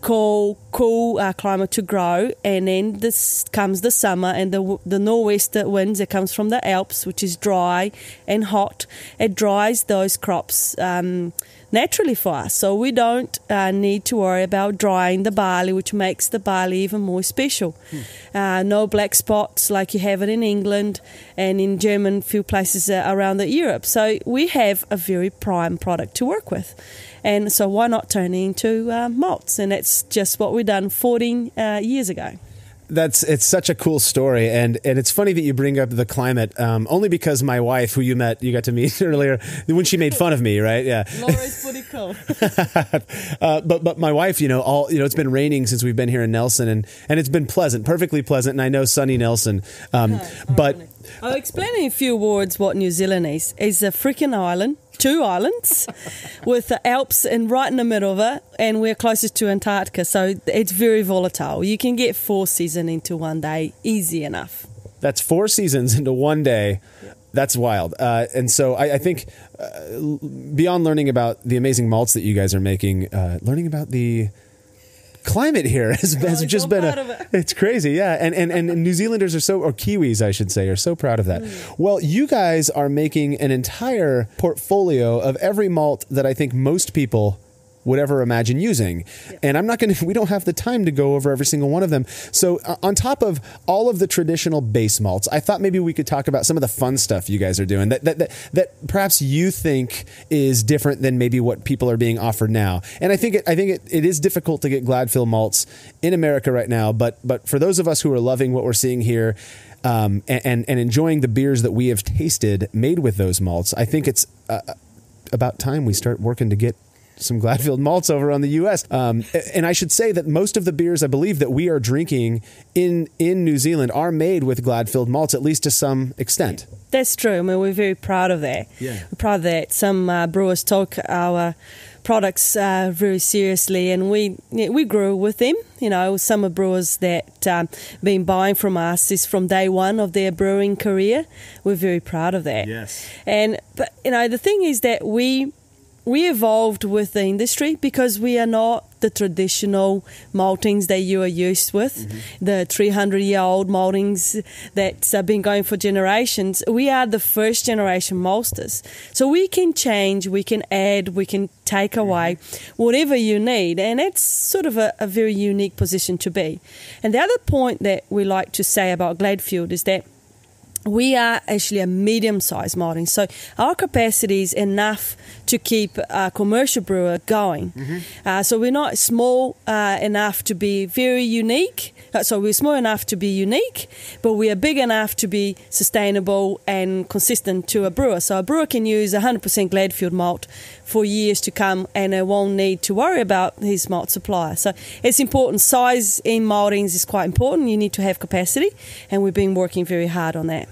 cool, cool uh, climate to grow. And then this comes the summer and the the nor'wester winds that comes from the Alps, which is dry and hot. It dries those crops. Um, naturally for us, so we don't uh, need to worry about drying the barley, which makes the barley even more special. Hmm. Uh, no black spots like you have it in England and in German few places uh, around the Europe. So we have a very prime product to work with. And so why not turn it into uh, malts? And that's just what we've done 14 uh, years ago that's it's such a cool story, and and it's funny that you bring up the climate, um, only because my wife, who you met, you got to meet earlier, when she made fun of me, right? Yeah, Laura's pretty cool. uh, but but my wife, you know, all you know, it's been raining since we've been here in Nelson, and and it's been pleasant, perfectly pleasant, and I know sunny Nelson, um, but. I'll explain in a few words what New Zealand is. It's a freaking island two islands with the Alps and right in the middle of it, and we're closest to Antarctica, so it's very volatile. You can get four seasons into one day easy enough. That's four seasons into one day. That's wild. Uh, and so I, I think uh, beyond learning about the amazing malts that you guys are making, uh, learning about the climate here has, has just been a, it. it's crazy yeah and, and and new zealanders are so or kiwis i should say are so proud of that mm. well you guys are making an entire portfolio of every malt that i think most people would ever imagine using. Yeah. And I'm not going to, we don't have the time to go over every single one of them. So, uh, on top of all of the traditional base malts, I thought maybe we could talk about some of the fun stuff you guys are doing that, that, that, that perhaps you think is different than maybe what people are being offered now. And I think it, I think it, it is difficult to get Gladfield malts in America right now. But, but for those of us who are loving what we're seeing here, um, and, and enjoying the beers that we have tasted made with those malts, I think it's uh, about time we start working to get some Gladfield malts over on the U.S. Um, and I should say that most of the beers I believe that we are drinking in in New Zealand are made with Gladfield malts, at least to some extent. That's true. I mean, we're very proud of that. Yeah. We're proud of that. Some uh, brewers took our products uh, very seriously, and we we grew with them. You know, some of brewers that um, been buying from us is from day one of their brewing career. We're very proud of that. Yes. And but you know, the thing is that we we evolved with the industry because we are not the traditional maltings that you are used with, mm-hmm. the 300 year old maltings that have been going for generations. We are the first generation maltsters. So we can change, we can add, we can take mm-hmm. away whatever you need. And it's sort of a, a very unique position to be. And the other point that we like to say about Gladfield is that we are actually a medium sized malting. So our capacity is enough to keep a commercial brewer going. Mm-hmm. Uh, so we're not small uh, enough to be very unique. Uh, so we're small enough to be unique, but we are big enough to be sustainable and consistent to a brewer. So a brewer can use 100% Gladfield malt for years to come and it won't need to worry about his malt supplier. So it's important. Size in maltings is quite important. You need to have capacity, and we've been working very hard on that.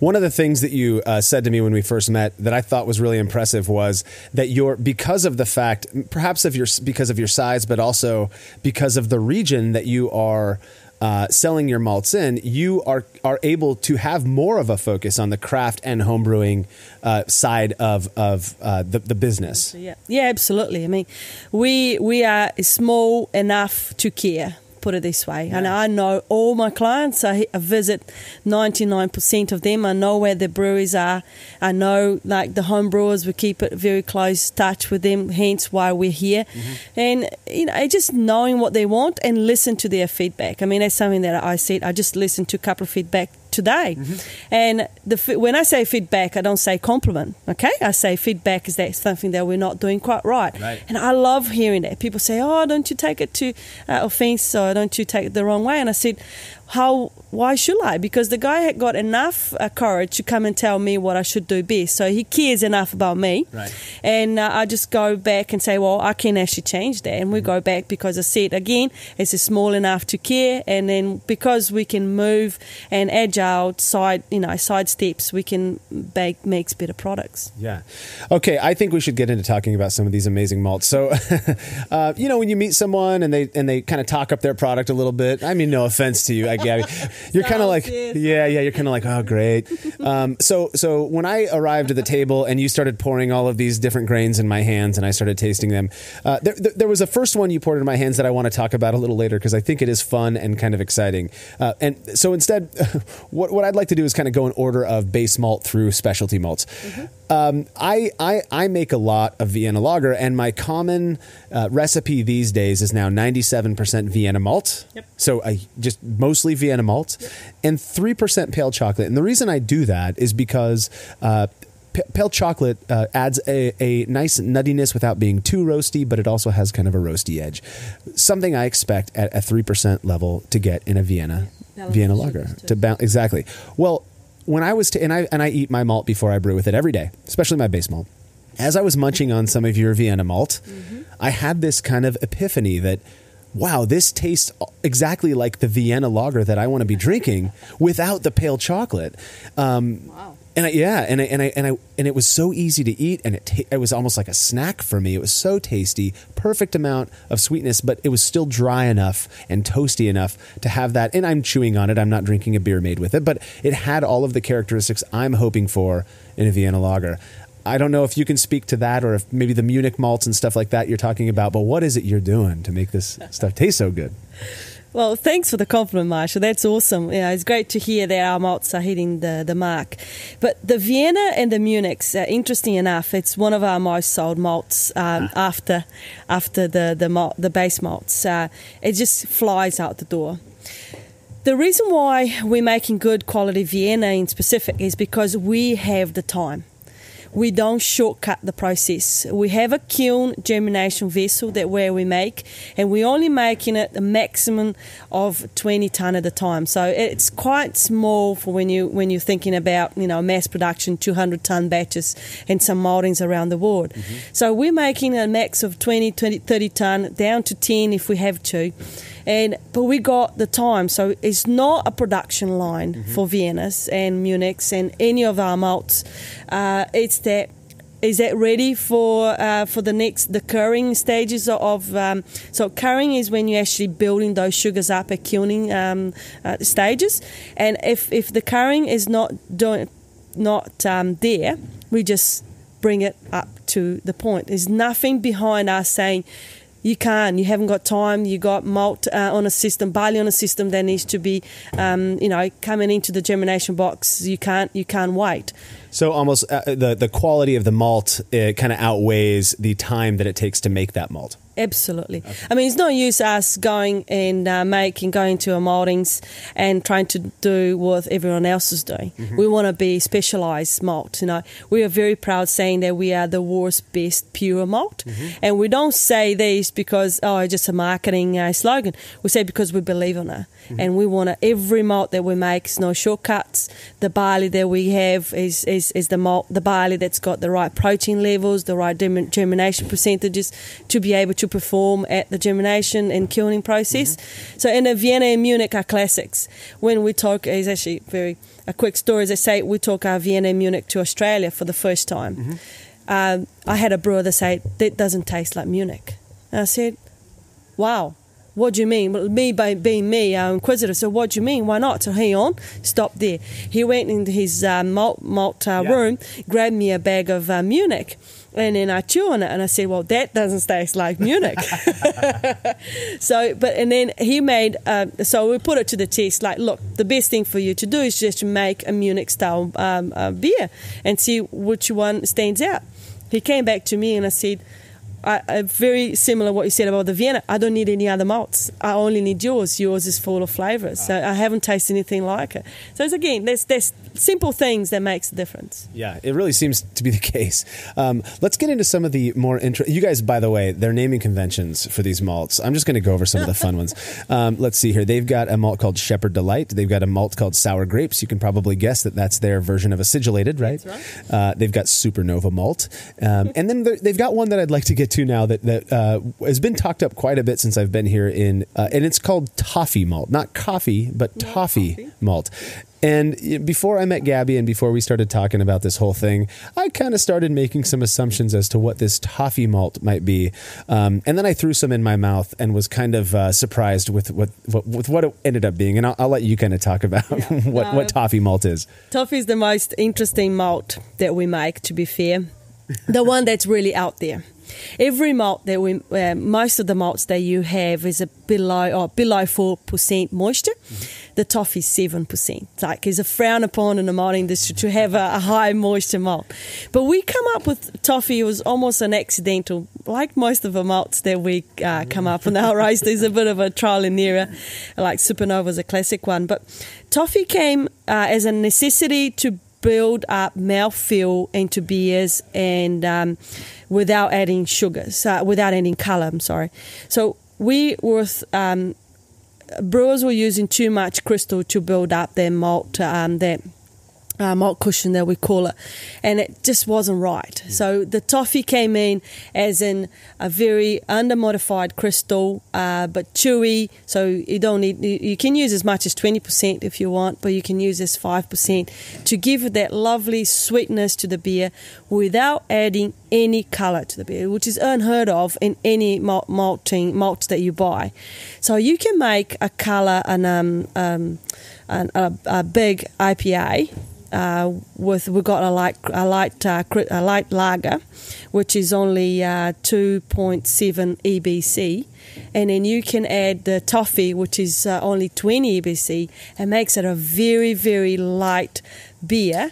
One of the things that you uh, said to me when we first met that I thought was really impressive was that you're because of the fact, perhaps of your because of your size, but also because of the region that you are. Uh, selling your malts in, you are are able to have more of a focus on the craft and homebrewing uh, side of of uh, the, the business. Yeah, yeah, absolutely. I mean, we we are small enough to care put it this way. Yeah. And I know all my clients. I, visit 99% of them. I know where the breweries are. I know, like the home brewers, we keep it very close touch with them, hence why we're here. Mm-hmm. And, you know, just knowing what they want and listen to their feedback. I mean, that's something that I said. I just listened to a couple of feedback today. And the when I say feedback, I don't say compliment. Okay, I say feedback is that something that we're not doing quite right. Right. And I love hearing that people say, "Oh, don't you take it to uh, offense or don't you take it the wrong way?" And I said, "How? Why should I? Because the guy had got enough uh, courage to come and tell me what I should do best. So he cares enough about me. Right. And uh, I just go back and say, well, I can actually change that. And we go back because I said again, it's small enough to care, and then because we can move and agile side, you know, side steps, we can make makes better products. Yeah. Okay, I think we should get into talking about some of these amazing malts. So, uh, you know, when you meet someone and they and they kind of talk up their product a little bit. I mean, no offense to you, I get it. You're kind of like, yeah, yeah. You're kind of like, oh, great. Um, so, so when I arrived at the table and you started pouring all of these different grains in my hands and I started tasting them, uh, there, there, there was a first one you poured in my hands that I want to talk about a little later because I think it is fun and kind of exciting. Uh, and so instead, what what I'd like to do is kind of go in order of base malt through specialty malts. Um, I, I I make a lot of Vienna lager, and my common uh, recipe these days is now ninety seven percent Vienna malt. Yep. So I just mostly Vienna malt, and three percent pale chocolate. And the reason I do that is because. Uh, p- Pale chocolate uh, adds a, a nice nuttiness without being too roasty, but it also has kind of a roasty edge. Something I expect at a three percent level to get in a Vienna Vienna lager to balance exactly. Well, when I was t- and I and I eat my malt before I brew with it every day, especially my base malt. As I was munching on some of your Vienna malt, I had this kind of epiphany that wow, this tastes exactly like the Vienna lager that I want to be drinking without the pale chocolate. Um, Wow. And I, yeah, and I, and I and I and it was so easy to eat, and it ta- it was almost like a snack for me. It was so tasty, perfect amount of sweetness, but it was still dry enough and toasty enough to have that. And I'm chewing on it. I'm not drinking a beer made with it, but it had all of the characteristics I'm hoping for in a Vienna lager. I don't know if you can speak to that, or if maybe the Munich malts and stuff like that you're talking about. But what is it you're doing to make this stuff taste so good? Well, thanks for the compliment, Marshall. That's awesome. You know, it's great to hear that our malts are hitting the, the mark. But the Vienna and the Munichs, uh, interesting enough, it's one of our most sold malts um, after after the the, malt, the base malts. Uh, it just flies out the door. The reason why we're making good quality Vienna in specific is because we have the time. We don't shortcut the process. We have a kiln germination vessel that where we make, and we're only making it a maximum of 20 ton at a time. So it's quite small for when you when you're thinking about you know mass production, 200 ton batches, and some maltings around the world. Mm-hmm. So we're making a max of 20, 20, 30 ton down to 10 if we have to and but we got the time. So it's not a production line for viennas and munichs and any of our malts. Uh, it's that is that ready for uh, for the next the curing stages of um, so curing is when you're actually building those sugars up at kilning um, uh, stages. And if if the curing is not doing not um, there we just bring it up to the point. There's nothing behind us saying you can't. You haven't got time. You got malt uh, on a system, barley on a system that needs to be, um, you know, coming into the germination box. You can't. You can't wait. So almost uh, the the quality of the malt uh, kind of outweighs the time that it takes to make that malt. Absolutely. I mean, it's no use us going and uh, making, going to our maltings and trying to do what everyone else is doing. We want to be specialised malt. You know, we are very proud saying that we are the world's best pure malt, and we don't say this because oh, it's just a marketing uh, slogan. We say because we believe in it, and we want every malt that we make is no shortcuts. The barley that we have is is, is the malt, the barley that's got the right protein levels, the right germination percentages to be able to perform at the germination and kilning process. So, in a Vienna and Munich are classics. When we talk, is actually very a quick story. As I say, we took our Vienna and Munich to Australia for the first time. Um, I had a brewer that said that doesn't taste like Munich. And I said, "Wow." What do you mean? Well, me by being me, our inquisitor. So what do you mean? Why not? So he on, stop there. He went into his uh, malt, malt uh, Yeah. room, grabbed me a bag of uh, Munich, and then I chew on it, and I said, "Well, that doesn't taste like Munich." so, but and then he made. Uh, so we put it to the test. Like, look, the best thing for you to do is just to make a Munich style um, uh, beer and see which one stands out. He came back to me and I said. I, I, very similar what you said about the Vienna. I don't need any other malts. I only need yours. Yours is full of flavors. So I haven't tasted anything like it. So it's again, there's there's simple things that makes the difference. Yeah, it really seems to be the case. Um, let's get into some of the more interesting. You guys, by the way, their naming conventions for these malts. I'm just going to go over some of the fun ones. Um, let's see here. They've got a malt called Shepherd Delight. They've got a malt called Sour Grapes. You can probably guess that that's their version of acidulated, right? right. Uh, they've got Supernova malt, um, and then they've got one that I'd like to get to now that that uh, has been talked up quite a bit since I've been here in, uh, and it's called Toffee malt, not coffee, but toffee, toffee. malt. And before I met Gabi and before we started talking about this whole thing, I kind of started making some assumptions as to what this toffee malt might be. Um, and then I threw some in my mouth and was kind of uh, surprised with what, what, with what it ended up being. And I'll, I'll let you kind of talk about yeah. what, no, what toffee malt is. Toffee is the most interesting malt that we make, to be fair. the one that's really out there. Every malt that we, uh, most of the malts that you have is a below or below four percent moisture. Mm-hmm the toffee is 7%. like it's a frown upon in the malt industry to have a, a, high moisture malt. But we come up with toffee, it was almost an accidental, like most of the malts that we uh, come up with our roast. There's a bit of a trial and error, like Supernova is a classic one. But toffee came uh, as a necessity to build up mouthfeel into beers and um, without adding sugars, without adding colour, I'm sorry. So we with um, brewers were using too much crystal to build up their malt, um, their uh, malt cushion that we call it, and it just wasn't right. Mm. So the toffee came in as in a very under-modified crystal, uh, but chewy. So you don't need you can use as much as twenty percent if you want, but you can use as five percent to give that lovely sweetness to the beer without adding any color to the beer, which is unheard of in any malt, malting malts that you buy. So you can make a color and um, um, an, a, a big IPA uh, with we've got a light a light uh, a light lager, which is only uh, 2.7 EBC, and then you can add the toffee, which is uh, only 20 EBC, and makes it a very very light beer,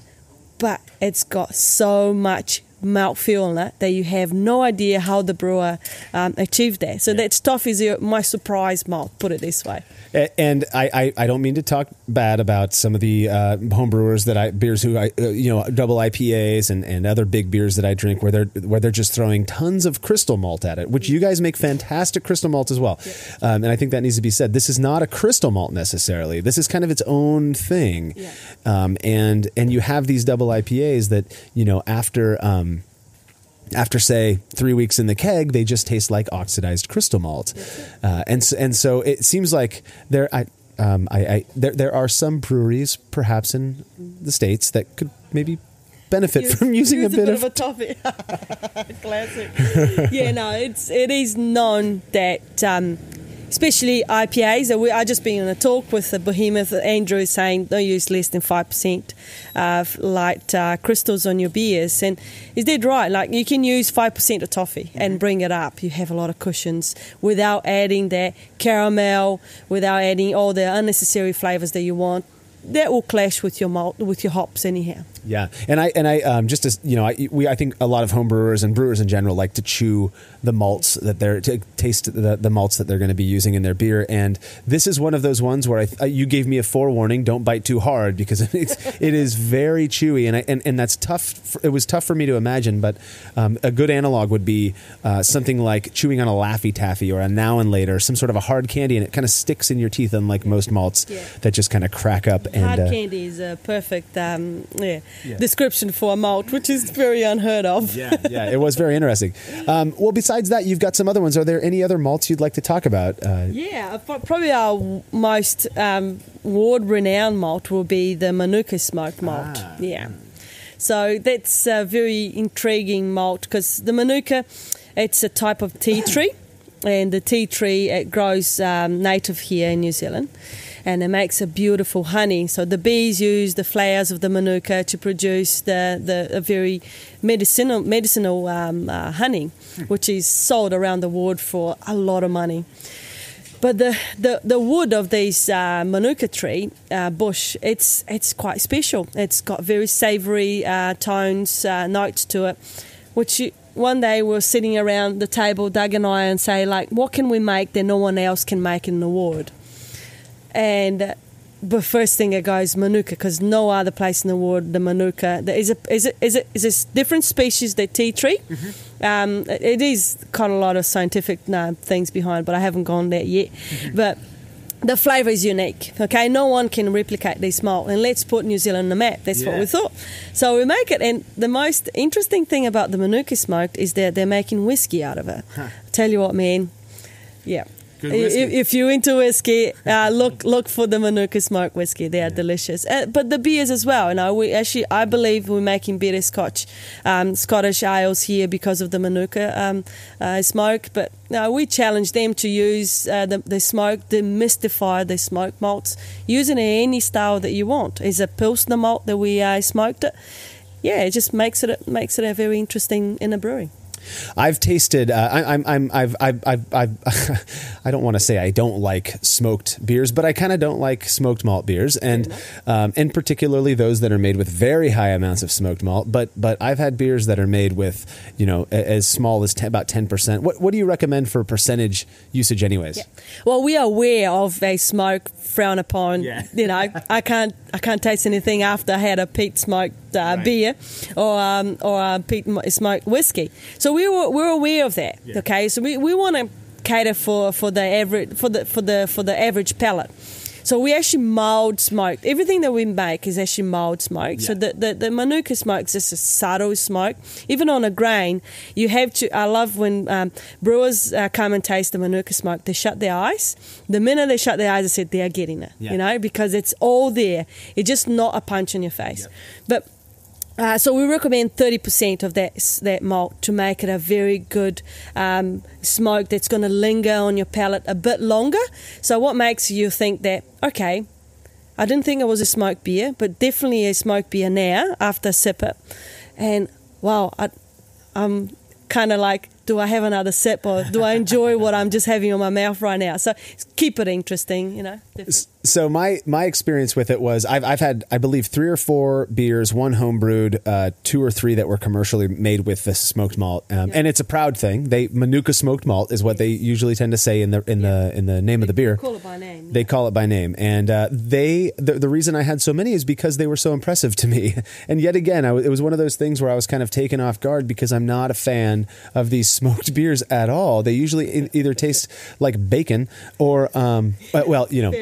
but it's got so much mouthfeel in it that you have no idea how the brewer um, achieved that. So yeah. that stuff is my surprise malt, put it this way. And I, I, I, don't mean to talk bad about some of the uh, home brewers that I beers who I uh, you know double IPAs and, and other big beers that I drink where they're where they're just throwing tons of crystal malt at it, which you guys make fantastic crystal malt as well. Yeah. Um, and I think that needs to be said. This is not a crystal malt necessarily. This is kind of its own thing. Yeah. Um, and and you have these double IPAs that you know after. Um, after say three weeks in the keg, they just taste like oxidized crystal malt, uh, and and so it seems like there I, um, I, I, there there are some breweries perhaps in the states that could maybe benefit use, from using a bit, a bit of, of, a toffee. Classic. yeah, no, it's it is known that. Um, especially IPAs. We I just been in a talk with the behemoth. Andrew is saying don't use less than five percent of light uh, crystals on your beers, and is dead right. Like you can use five percent of toffee and mm-hmm. bring it up. You have a lot of cushions without adding that caramel, without adding all the unnecessary flavors that you want. That will clash with your malt, with your hops anyhow. Yeah, and I and I um, just as you know, I, we I think a lot of home brewers and brewers in general like to chew the malts that they're to taste the, the malts that they're going to be using in their beer, and this is one of those ones where I, you gave me a forewarning: don't bite too hard because it's, it is very chewy, and I, and and that's tough. For, it was tough for me to imagine, but um, a good analog would be uh, something like chewing on a Laffy Taffy or a Now and Later, some sort of a hard candy, and it kind of sticks in your teeth, unlike most malts yeah. that just kind of crack up. And hard uh, candy is a perfect um, yeah yeah. description for a malt, which is very unheard of. Yeah, yeah, it was very interesting. Um, well, besides that, you've got some other ones. Are there any other malts you'd like to talk about? Uh, yeah, probably our most um, world-renowned malt will be the Manuka smoked malt. Ah. Yeah, so that's a very intriguing malt because the Manuka, it's a type of tea tree, and the tea tree it grows um, native here in New Zealand and it makes a beautiful honey. So the bees use the flowers of the manuka to produce the, the very medicinal medicinal um, uh, honey, which is sold around the world for a lot of money. But the, the, the wood of this uh, manuka tree uh, bush, it's it's quite special. It's got very savoury uh, tones, uh, notes to it, which you, one day we we're sitting around the table, Doug and I, and say like, what can we make that no one else can make in the world? And the first thing it goes manuka because no other place in the world the manuka there is a is it is it is a different species the tea tree. Mm-hmm. Um, it is got a lot of scientific no, things behind, but I haven't gone there yet. Mm-hmm. But the flavour is unique. Okay, no one can replicate this malt, and let's put New Zealand on the map. That's yeah. what we thought. So we make it, and the most interesting thing about the Manuka smoked is that they're making whiskey out of it. Huh. Tell you what, man. Yeah, if, if, you're into whiskey, uh, look look for the Manuka smoke whiskey. They are yeah. delicious. Uh, but the beers as well. You know, we actually I believe we're making better Scotch, um, Scottish ales here because of the Manuka um, uh, smoke. But no, we challenge them to use uh, the, the smoke, demystify the smoke malts, using any style that you want. Is a pilsner malt that we uh, smoked it. Yeah, it just makes it it makes it a very interesting in a brewery. I've tasted. Uh, I, I'm. I'm. I've. I've. I've, I've I don't want to say I don't like smoked beers, but I kind of don't like smoked malt beers, and um, and particularly those that are made with very high amounts of smoked malt. But but I've had beers that are made with you know as small as 10, about ten percent. What what do you recommend for percentage usage, anyways? Yeah. Well, we are aware of a smoke frown upon. Yeah. You know, I can't I can't taste anything after I had a peat smoked uh, right. beer or um, or a peat smoked whiskey. So we were we're aware of that. Yeah. Okay, so we, we want to cater for, for the average for the for the for the average palate. So we actually mild smoke. Everything that we make is actually mild smoke. Yeah. So the, the, the Manuka smoke is just a subtle smoke. Even on a grain, you have to. I love when um, brewers uh, come and taste the Manuka smoke. They shut their eyes. The minute they shut their eyes, I said they are getting it. Yeah. You know, because it's all there. It's just not a punch in your face. But uh, so we recommend 30% of that that malt to make it a very good um, smoke that's going to linger on your palate a bit longer. So what makes you think that okay, I didn't think it was a smoked beer, but definitely a smoked beer now after a sip it, and wow, I, I'm kind of like do I have another sip or do I enjoy what I'm just having on my mouth right now? So keep it interesting, you know. Different. So my my experience with it was I've I've had I believe three or four beers, one home brewed, uh, two or three that were commercially made with the smoked malt, um, yeah. and it's a proud thing. They Manuka smoked malt is what they usually tend to say in the in yeah. the in the name they of the beer. Call it by name. They call it by name, and uh, they the, the reason I had so many is because they were so impressive to me. And yet again, it was one of those things where I was kind of taken off guard because I'm not a fan of these smoked beers at all. They usually either taste like bacon or um, well, you know,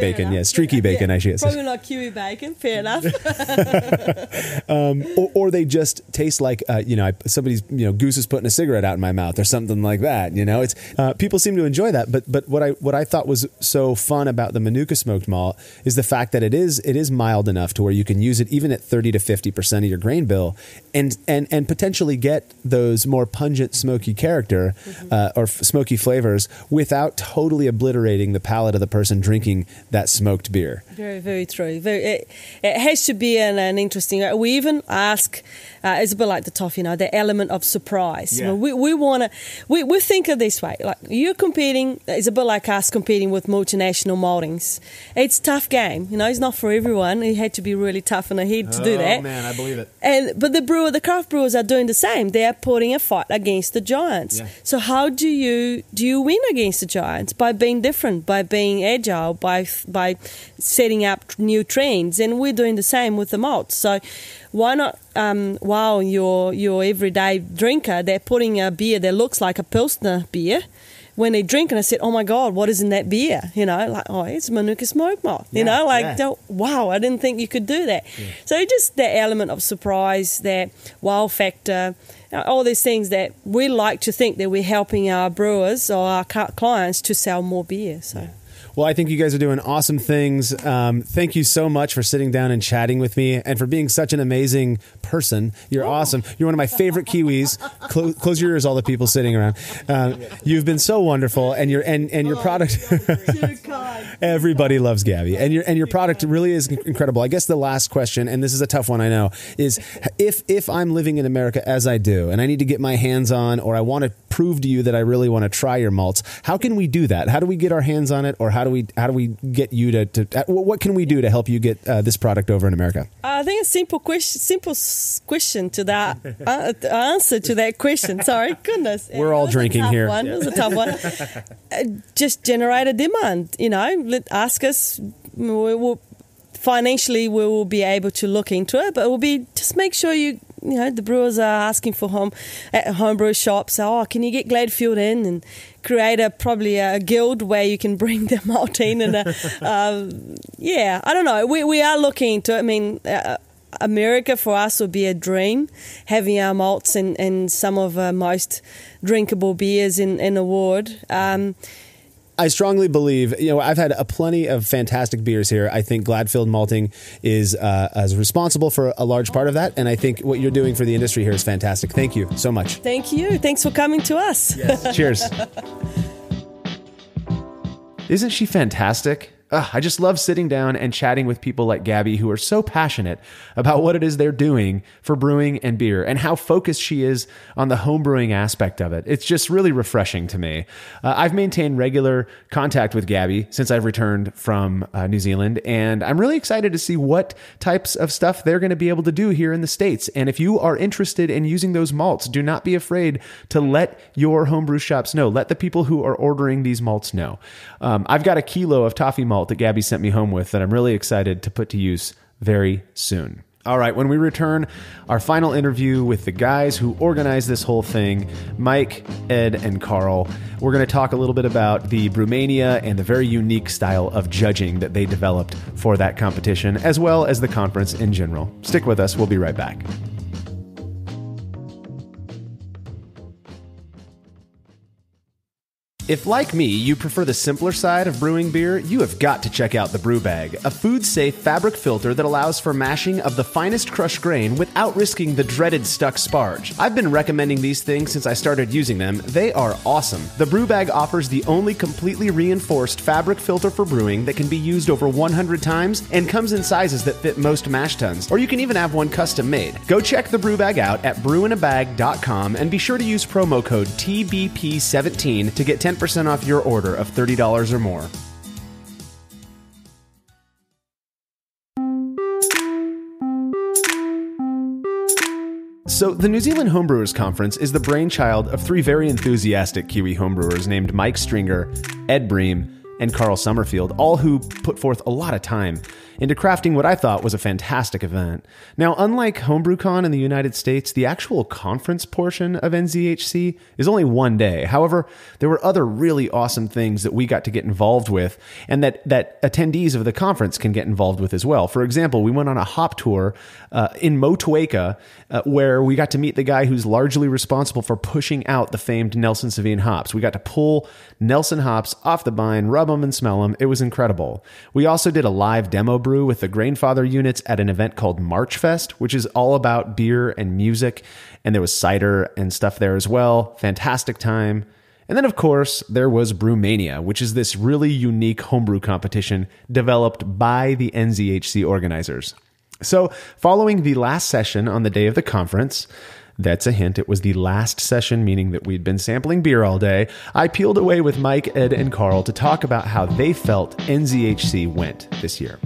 Fair American enough. bacon, yeah, streaky yeah. bacon, yeah. I should. Probably not Kiwi bacon. Fair enough. um, or, or, they just taste like uh, you know I, somebody's you know goose is putting a cigarette out in my mouth or something like that. You know, it's uh, people seem to enjoy that. But but what I what I thought was so fun about the Manuka smoked malt is the fact that it is it is mild enough to where you can use it even at thirty to fifty percent of your grain bill, and and and potentially get those more pungent smoky character mm-hmm. uh, or f- smoky flavors without totally obliterating the palate of the person drinking that smoked beer. Very, very true. Very, it, it has to be an, an interesting. We even ask, uh, it's a bit like the toffee, you know, the element of surprise. Yeah. we we want to, we, we think of this way. Like you're competing, it's a bit like us competing with multinational maltings. It's a tough game, you know. It's not for everyone. You had to be really tough in the head to oh, do that. Oh man, I believe it. And but the brewer, the craft brewers are doing the same. They are putting a fight against the giants. Yeah. So how do you do you win against the giants by being different, by being agile, by by setting up new trends? And we're doing the same with the malts. So why not? Um, while you're your everyday drinker, they're putting a beer that looks like a pilsner beer when they drink and I said, "Oh my God, what is in that beer?" You know, like, "Oh, it's Manuka Smoke Malt." You know, like, yeah. wow, I didn't think you could do that. Yeah. So just that element of surprise, that wow factor, all these things that we like to think that we're helping our brewers or our clients to sell more beer. So. Well, I think you guys are doing awesome things. Um, thank you so much for sitting down and chatting with me and for being such an amazing person. You're oh. awesome. You're one of my favorite Kiwis. Close, close your ears, all the people sitting around. Um, you've been so wonderful, and your and, and your oh, product. everybody loves Gabi, and your and your product really is incredible. I guess the last question, and this is a tough one, I know, is if if I'm living in America as I do, and I need to get my hands on, or I want to prove to you that I really want to try your malts, how can we do that? How do we get our hands on it, or how How do we how do we get you to, to uh, what can we do to help you get uh, this product over in America? I think a simple question, simple question to that uh, answer to that question. Sorry, goodness, we're all drinking here. One. It was a tough one. uh, just generate a demand. You know, let ask us. We will financially we will be able to look into it, but it will be just make sure you you know the brewers are asking for home at homebrew shops. Oh, can you get Gladfield in and create a probably a guild where you can bring the Maltine and a, um, yeah, I don't know. We we are looking. It. I mean. Uh, America for us would be a dream, having our malts and, and some of our most drinkable beers in, in a ward. Um, I strongly believe, you know, I've had a plenty of fantastic beers here. I think Gladfield Malting is uh, as responsible for a large part of that, and I think what you're doing for the industry here is fantastic. Thank you so much. Thank you. Thanks for coming to us. Yes. Cheers. Isn't she fantastic? Ugh, I just love sitting down and chatting with people like Gabi who are so passionate about what it is they're doing for brewing and beer and how focused she is on the homebrewing aspect of it. It's just really refreshing to me. Uh, I've maintained regular contact with Gabi since I've returned from uh, New Zealand, and I'm really excited to see what types of stuff they're going to be able to do here in the States. And if you are interested in using those malts, do not be afraid to let your homebrew shops know. Let the people who are ordering these malts know. Um, I've got a kilo of toffee malt that Gabi sent me home with that I'm really excited to put to use very soon. All right, when we return, our final interview with the guys who organized this whole thing Mike, Ed, and Carl. We're going to talk a little bit about the Brewmania and the very unique style of judging that they developed for that competition, as well as the conference in general. Stick with us, we'll be right back. If, like me, you prefer the simpler side of brewing beer, you have got to check out the Brew Bag, a food safe fabric filter that allows for mashing of the finest crushed grain without risking the dreaded stuck sparge. I've been recommending these things since I started using them. They are awesome. The Brew Bag offers the only completely reinforced fabric filter for brewing that can be used over 100 times and comes in sizes that fit most mash tuns, or you can even have one custom made. Go check the Brew Bag out at brewinabag.com and be sure to use promo code TBP17 to get 10 percent off your order of $30 or more. So, the New Zealand Homebrewers Conference is the brainchild of three very enthusiastic Kiwi homebrewers named Mike Stringer, Ed Bream, and Carl Summerfield, all who put forth a lot of time into crafting what I thought was a fantastic event. Now, unlike HomebrewCon in the United States, the actual conference portion of NZHC is only one day. However, there were other really awesome things that we got to get involved with and that, that attendees of the conference can get involved with as well. For example, we went on a hop tour uh, in Motueka uh, where we got to meet the guy who's largely responsible for pushing out the famed Nelson Sauvin hops. We got to pull Nelson hops off the vine, rub them and smell them. It was incredible. We also did a live demo brew brew with the Grainfather units at an event called Marchfest, which is all about beer and music. And there was cider and stuff there as well. Fantastic time. And then, of course, there was Brewmania, which is this really unique homebrew competition developed by the NZHC organizers. So, following the last session on the day of the conference, that's a hint. It was the last session, meaning that we'd been sampling beer all day. I peeled away with Mike, Ed, and Carl to talk about how they felt NZHC went this year.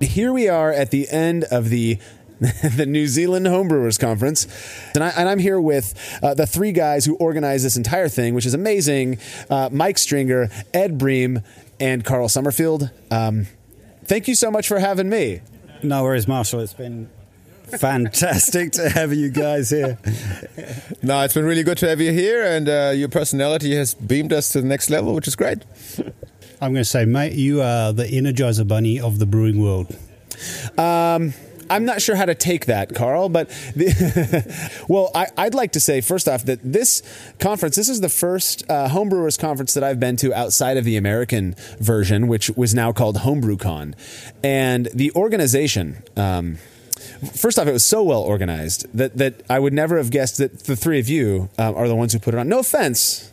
Here we are at the end of the the New Zealand Homebrewers Conference. And, I, am here with uh, the three guys who organized this entire thing, which is amazing uh, Mike Stringer, Ed Bream, and Carl Summerfield. Um, thank you so much for having me. No worries, Marshall. It's been fantastic to have you guys here. no, it's been really good to have you here, and uh, your personality has beamed us to the next level, which is great. I'm going to say, mate, you are the Energizer Bunny of the brewing world. Um, I'm not sure how to take that, Carl, but the, well, I, would like to say first off that this conference, this is the first uh, homebrewers conference that I've been to outside of the American version, which was now called HomebrewCon, and the organization. Um, first off, it was so well organized that that I would never have guessed that the three of you uh, are the ones who put it on. No offense.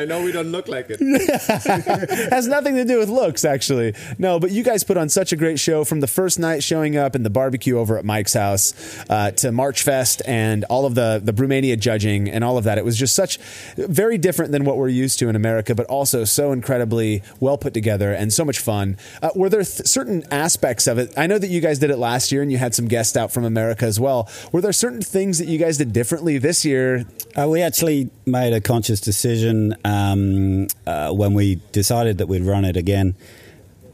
I know we don't look like it. has nothing to do with looks, actually. No, but you guys put on such a great show from the first night showing up in the barbecue over at Mike's house uh, to March Fest and all of the the Brewmania judging and all of that. It was just such very different than what we're used to in America, but also so incredibly well put together and so much fun. Uh, were there th- certain aspects of it? I know that you guys did it last year and you had some guests out from America as well. Were there certain things that you guys did differently this year? Uh, we actually made a conscious decision um, uh, when we decided that we'd run it again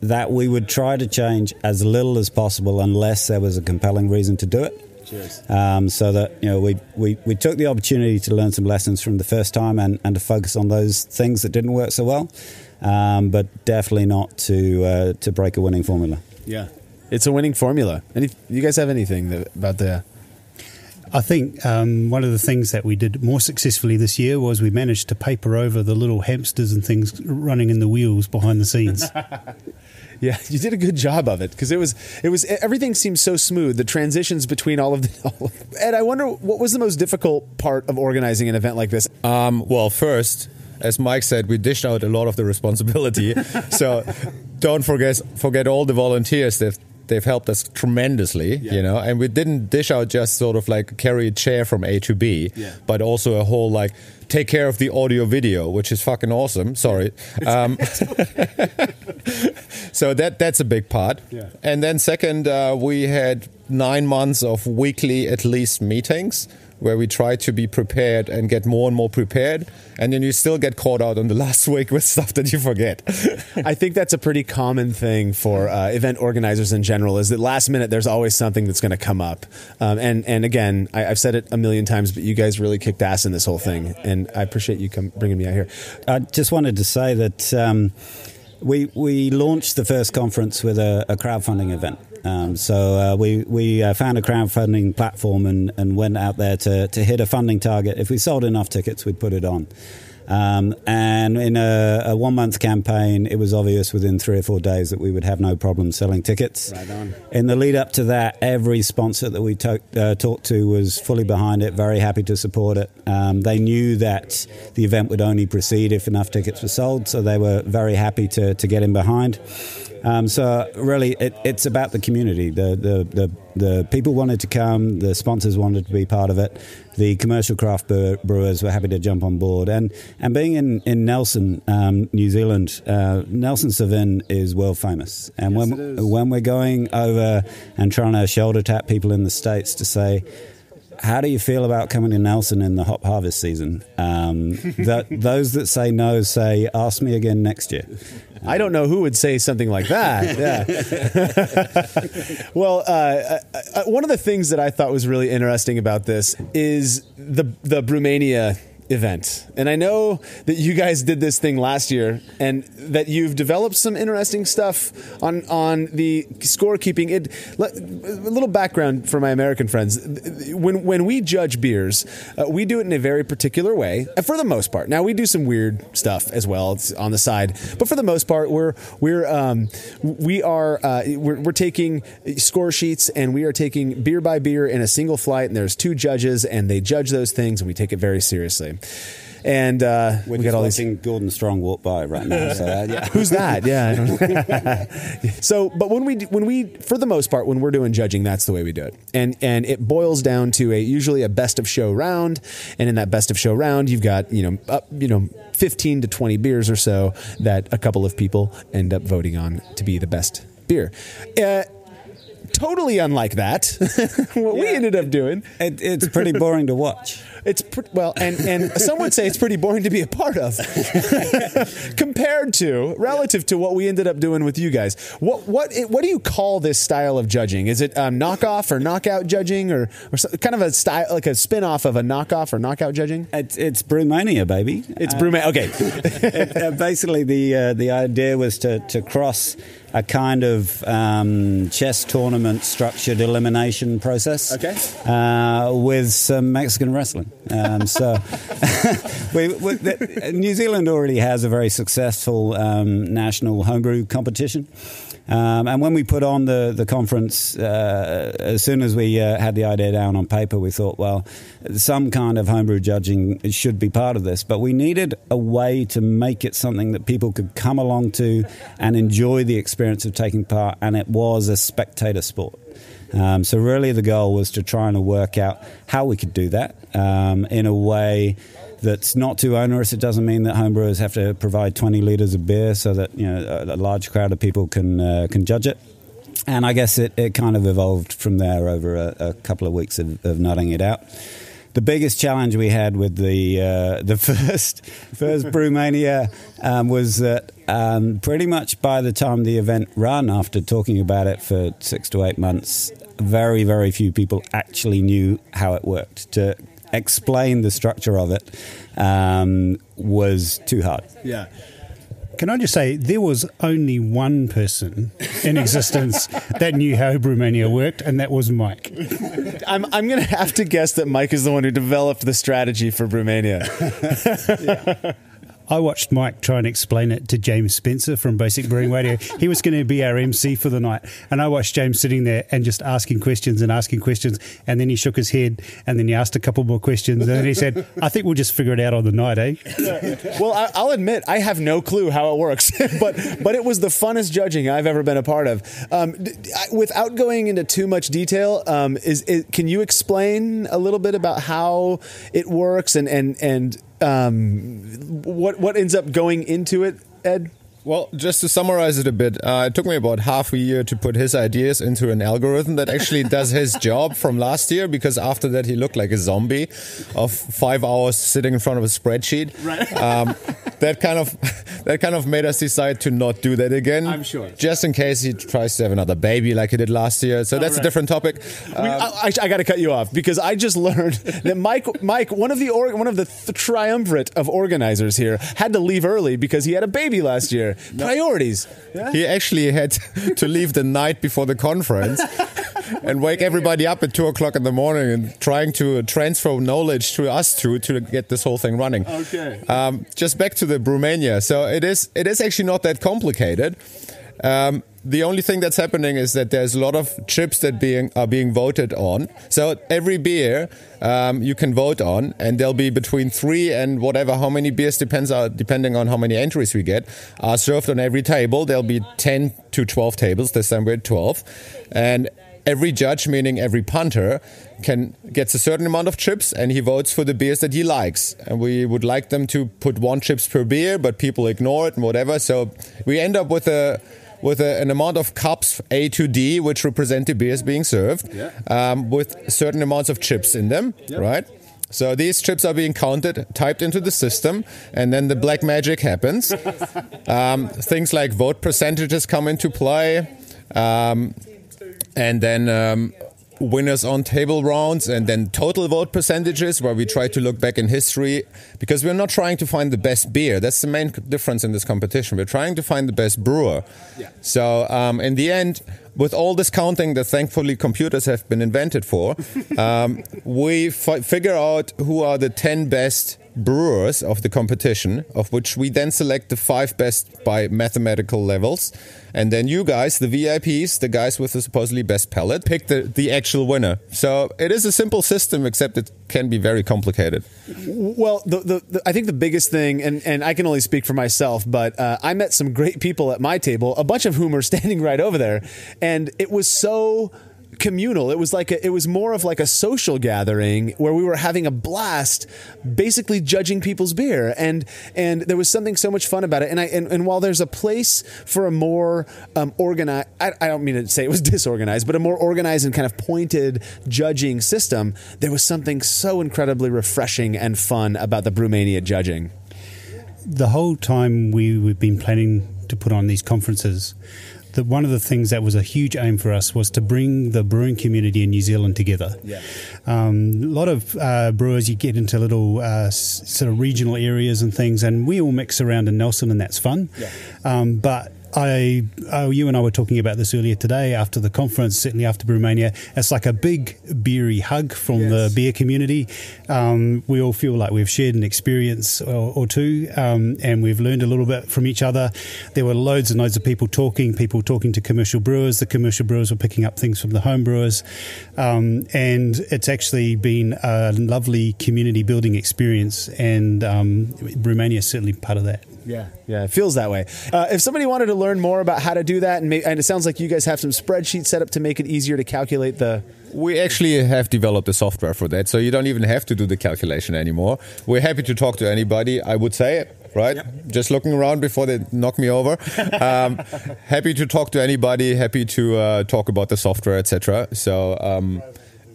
that we would try to change as little as possible unless there was a compelling reason to do it. Um, so that you know we, we, we took the opportunity to learn some lessons from the first time and, and to focus on those things that didn't work so well, um, but definitely not to uh, to break a winning formula. Yeah, it's a winning formula. Any, you guys have anything that, about the? I think um, one of the things that we did more successfully this year was we managed to paper over the little hamsters and things running in the wheels behind the scenes. Yeah, you did a good job of it because it was it was everything seemed so smooth. The transitions between all of the. All of, Ed, I wonder what was the most difficult part of organizing an event like this. Um, well, first, as Mike said, we dished out a lot of the responsibility. so don't forget forget all the volunteers that they've helped us tremendously, yeah. you know. And we didn't dish out just sort of like carry a chair from A to B, yeah. but also a whole like take care of the audio video, which is fucking awesome. Sorry. Um, so that that's a big part. Yeah. And then second, uh, we had nine months of weekly at least meetings where we try to be prepared and get more and more prepared and then you still get caught out on the last week with stuff that you forget. I think that's a pretty common thing for uh, event organizers in general is that last minute there's always something that's going to come up. Um, and and again I, have said it a million times but you guys really kicked ass in this whole thing and i appreciate you come, bringing me out here. I just wanted to say that um, we we launched the first conference with a, a crowdfunding event. Um, so uh, we we uh, found a crowdfunding platform and, and went out there to, to hit a funding target. If we sold enough tickets, we'd put it on. Um, and in a, a, one month campaign, it was obvious within three or four days that we would have no problem selling tickets. Right on. In the lead up to that, every sponsor that we to, uh, talked to was fully behind it, very happy to support it. Um, they knew that the event would only proceed if enough tickets were sold, so they were very happy to, to get in behind. Um, so really, it, it's about the community. The, the, the the people wanted to come. The sponsors wanted to be part of it. The commercial craft brewers were happy to jump on board. And and being in in Nelson, um, New Zealand, uh, Nelson Sauvin is world famous. And yes, when when we're going over and trying to shoulder tap people in the states to say how do you feel about coming to Nelson in the hop harvest season? Um, that, those that say no say, ask me again next year. I don't know who would say something like that. Yeah. well, uh, uh, uh, one of the things that I thought was really interesting about this is the the Brewmania event. And I know that you guys did this thing last year and that you've developed some interesting stuff on on the scorekeeping. It a little background for my American friends. When when we judge beers, uh, we do it in a very particular way. Uh, for the most part. Now we do some weird stuff as well it's on the side, but for the most part we're we're um, we are uh, we're, we're taking score sheets and we are taking beer by beer in a single flight and there's two judges and they judge those things and we take it very seriously. And uh, we got all these. Gordon Strong walk by right now. So, uh, yeah. Who's that? Yeah. so, but when we when we for the most part when we're doing judging, that's the way we do it, and and it boils down to a usually a best of show round, and in that best of show round, you've got you know up you know 15 to 20 beers or so that a couple of people end up voting on to be the best beer. Uh, totally unlike that. what yeah. we ended up doing. It, it's pretty boring to watch. It's pre- well, and and some would say it's pretty boring to be a part of, compared to relative to what we ended up doing with you guys. What what what do you call this style of judging? Is it um, knockoff or knockout judging, or or kind of a style like a spin off of a knockoff or knockout judging? It's it's Brewmania, baby. It's uh, Brewmania. Okay. it, uh, basically, the uh, the idea was to to cross a kind of um, chess tournament structured elimination process. Okay. Uh, with some Mexican wrestling. Um, so we, we, the, New Zealand already has a very successful um, national homebrew competition. Um, and when we put on the the conference, uh, as soon as we uh, had the idea down on paper, we thought, well, some kind of homebrew judging should be part of this. But we needed a way to make it something that people could come along to and enjoy the experience of taking part, and it was a spectator sport. Um, so really, the goal was to try and work out how we could do that um, in a way that's not too onerous. It doesn't mean that homebrewers have to provide 20 litres of beer so that you know a, a large crowd of people can uh, can judge it. And I guess it, it kind of evolved from there over a, a couple of weeks of, of nutting it out the biggest challenge we had with the uh, the first first Brewmania um, was that um, pretty much by the time the event ran, after talking about it for six to eight months, very very few people actually knew how it worked. To explain the structure of it um, was too hard. Yeah. Can I just say, there was only one person in existence that knew how Brewmania worked, and that was Mike. I'm, I'm going to have to guess that Mike is the one who developed the strategy for Brewmania. yeah. I watched Mike try and explain it to James Spencer from Basic Brewing Radio. He was going to be our MC for the night, and I watched James sitting there and just asking questions and asking questions, and then he shook his head, and then he asked a couple more questions, and then he said, "I think we'll just figure it out on the night, eh?" well, I, will admit I have no clue how it works, but but it was the funnest judging I've ever been a part of. Um, without going into too much detail, um, is, is can you explain a little bit about how it works and and and um, what what ends up going into it, Ed? Well, just to summarize it a bit, uh, it took me about half a year to put his ideas into an algorithm that actually does his job from last year because after that he looked like a zombie of five hours sitting in front of a spreadsheet. Right. Um, that kind of that kind of made us decide to not do that again. I'm sure. Just in case he tries to have another baby like he did last year. So that's right. a different topic. Um, we, I, I got to cut you off because I just learned that Mike, Mike, one of the or, one of the th- triumvirate of organizers here, had to leave early because he had a baby last year. Priorities. Yeah? He actually had to leave the night before the conference and wake everybody up at two o'clock in the morning and trying to transfer knowledge to us two to get this whole thing running. Okay. Um, just back to the Brewmania. So it is it is actually not that complicated. Um, the only thing that's happening is that there's a lot of chips that being are being voted on. So every beer um, you can vote on, and there'll be between three and whatever how many beers depends uh, depending on how many entries we get are served on every table. There'll be ten to twelve tables. We're at twelve, and every judge, meaning every punter, can gets a certain amount of chips and he votes for the beers that he likes. And we would like them to put one chips per beer, but people ignore it and whatever. So we end up with a with a, an amount of cups A to D, which represent the beers being served, yeah. um, with certain amounts of chips in them, right? So these chips are being counted, typed into the system, and then the black magic happens. um, things like vote percentages come into play. Um, and then um, winners on table rounds and then total vote percentages where we try to look back in history because we're not trying to find the best beer. That's the main difference in this competition. We're trying to find the best brewer. Yeah. so um, in the end with all this counting that thankfully computers have been invented for um, we figure out who are the 10 best brewers of the competition, of which we then select the five best by mathematical levels. And then you guys, the VIPs, the guys with the supposedly best palate, pick the, the actual winner. So it is a simple system, except it can be very complicated. Well, the, the, the, I think the biggest thing, and, and I can only speak for myself, but uh, I met some great people at my table, a bunch of whom are standing right over there. And it was so communal. It was like a, it was more of like a social gathering where we were having a blast, basically judging people's beer, and and there was something so much fun about it. And I and, and while there's a place for a more um, organized, I, I don't mean to say it was disorganized, but a more organized and kind of pointed judging system, there was something so incredibly refreshing and fun about the Brewmania judging. The whole time we, we've been planning to put on these conferences, that one of the things that was a huge aim for us was to bring the brewing community in New Zealand together. Yeah. Um, a lot of uh, brewers, you get into little uh, sort of regional areas and things, and we all mix around in Nelson, and that's fun. Yeah. Um, but I, oh, you and I were talking about this earlier today after the conference, certainly after Brewmania. It's like a big beery hug from yes. the beer community. Um, we all feel like we've shared an experience or, or two, um, and we've learned a little bit from each other. There were loads and loads of people talking, people talking to commercial brewers. The commercial brewers were picking up things from the home brewers, um, and it's actually been a lovely community building experience. And um, Brewmania is certainly part of that. Yeah, yeah, it feels that way. Uh, if somebody wanted to learn more about how to do that, and, and it sounds like you guys have some spreadsheets set up to make it easier to calculate the. We actually have developed a software for that, so you don't even have to do the calculation anymore. We're happy to talk to anybody. I would say, right? Yep. Just looking around before they knock me over. Um, happy to talk to anybody. Happy to uh, talk about the software, etc. So. Um,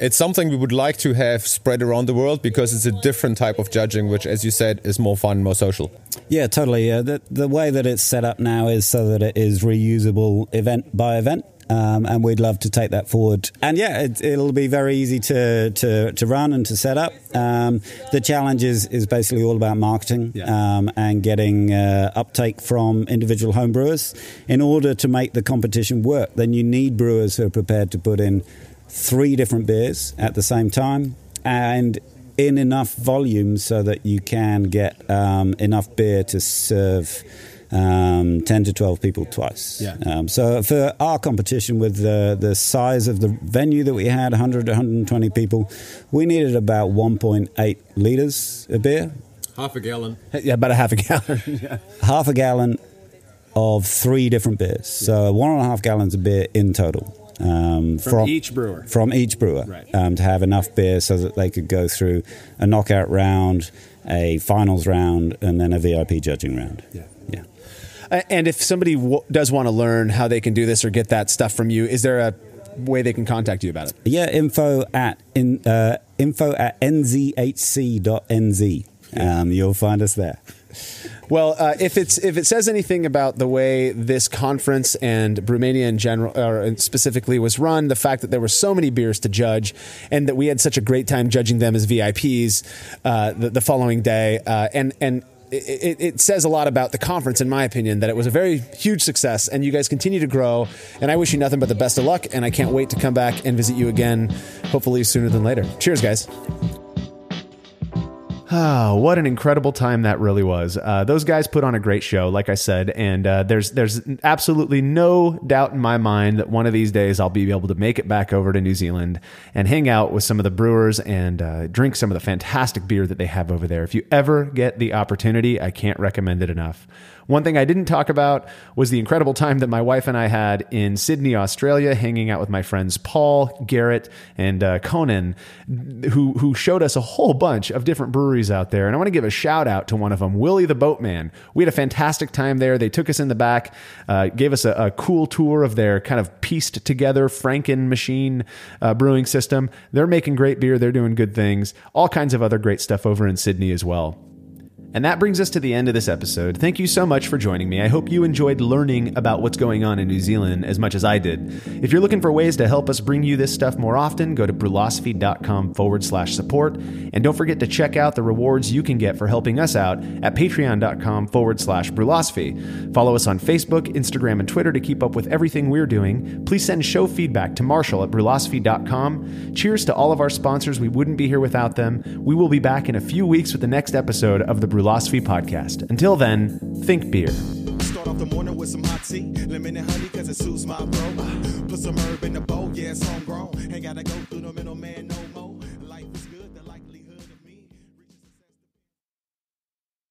it's something we would like to have spread around the world because it's a different type of judging, which, as you said, is more fun, more social. Yeah, totally. Uh, the, the way that it's set up now is so that it is reusable event by event. Um, and we'd love to take that forward. And yeah, it, will be very easy to, to, to run and to set up. Um, the challenge is, is basically all about marketing yeah. um, and getting uh, uptake from individual home brewers. In order to make the competition work, then you need brewers who are prepared to put in three different beers at the same time and in enough volume so that you can get um, enough beer to serve um, 10 to 12 people twice. Yeah. Um, so for our competition with the, the size of the venue that we had, 100 to 120 people, we needed about 1.8 litres of beer. Half a gallon. Yeah, about a half a gallon. yeah. Half a gallon of three different beers. So one and a half gallons of beer in total. Um, from, from, each brewer. From each brewer, right. um, to have enough beer so that they could go through a knockout round, a finals round, and then a VIP judging round. Yeah. Yeah. And if somebody w- does want to learn how they can do this or get that stuff from you, is there a way they can contact you about it? Yeah, info at in, uh, info at nzhc.nz. Um, you'll find us there. Well, uh, if it's if it says anything about the way this conference and Brewmania in general, or specifically, was run, the fact that there were so many beers to judge, and that we had such a great time judging them as VIPs uh, the, the, following day, uh, and and it, it, says a lot about the conference, in my opinion, that it was a very huge success, and you guys continue to grow. And I wish you nothing but the best of luck, and I can't wait to come back and visit you again, hopefully sooner than later. Cheers, guys. Ah, what an incredible time that really was. Uh, those guys put on a great show, like I said, and uh, there's there's absolutely no doubt in my mind that one of these days I'll be able to make it back over to New Zealand and hang out with some of the brewers and uh, drink some of the fantastic beer that they have over there. If you ever get the opportunity, I can't recommend it enough. One thing I didn't talk about was the incredible time that my wife and I had in Sydney, Australia, hanging out with my friends Paul, Garrett, and uh, Conan, who who showed us a whole bunch of different breweries out there. And I want to give a shout out to one of them, Willie the Boatman. We had a fantastic time there. They took us in the back, uh, gave us a, a, cool tour of their kind of pieced together Franken machine uh, brewing system. They're making great beer. They're doing good things. All kinds of other great stuff over in Sydney as well. And that brings us to the end of this episode. Thank you so much for joining me. I hope you enjoyed learning about what's going on in New Zealand as much as I did. If you're looking for ways to help us bring you this stuff more often, go to brulosophy.com forward slash support. And don't forget to check out the rewards you can get for helping us out at patreon.com forward slash brulosophy. Follow us on Facebook, Instagram, and Twitter to keep up with everything we're doing. Please send show feedback to Marshall at brulosophy.com. Cheers to all of our sponsors. We wouldn't be here without them. We will be back in a few weeks with the next episode of the Brülosophy Podcast. Until then, think beer. Start off the morning with some hot tea, lemon and honey because it suits my bro. Put some herb in the bowl, yeah, it's homegrown. Ain't gotta go through the no.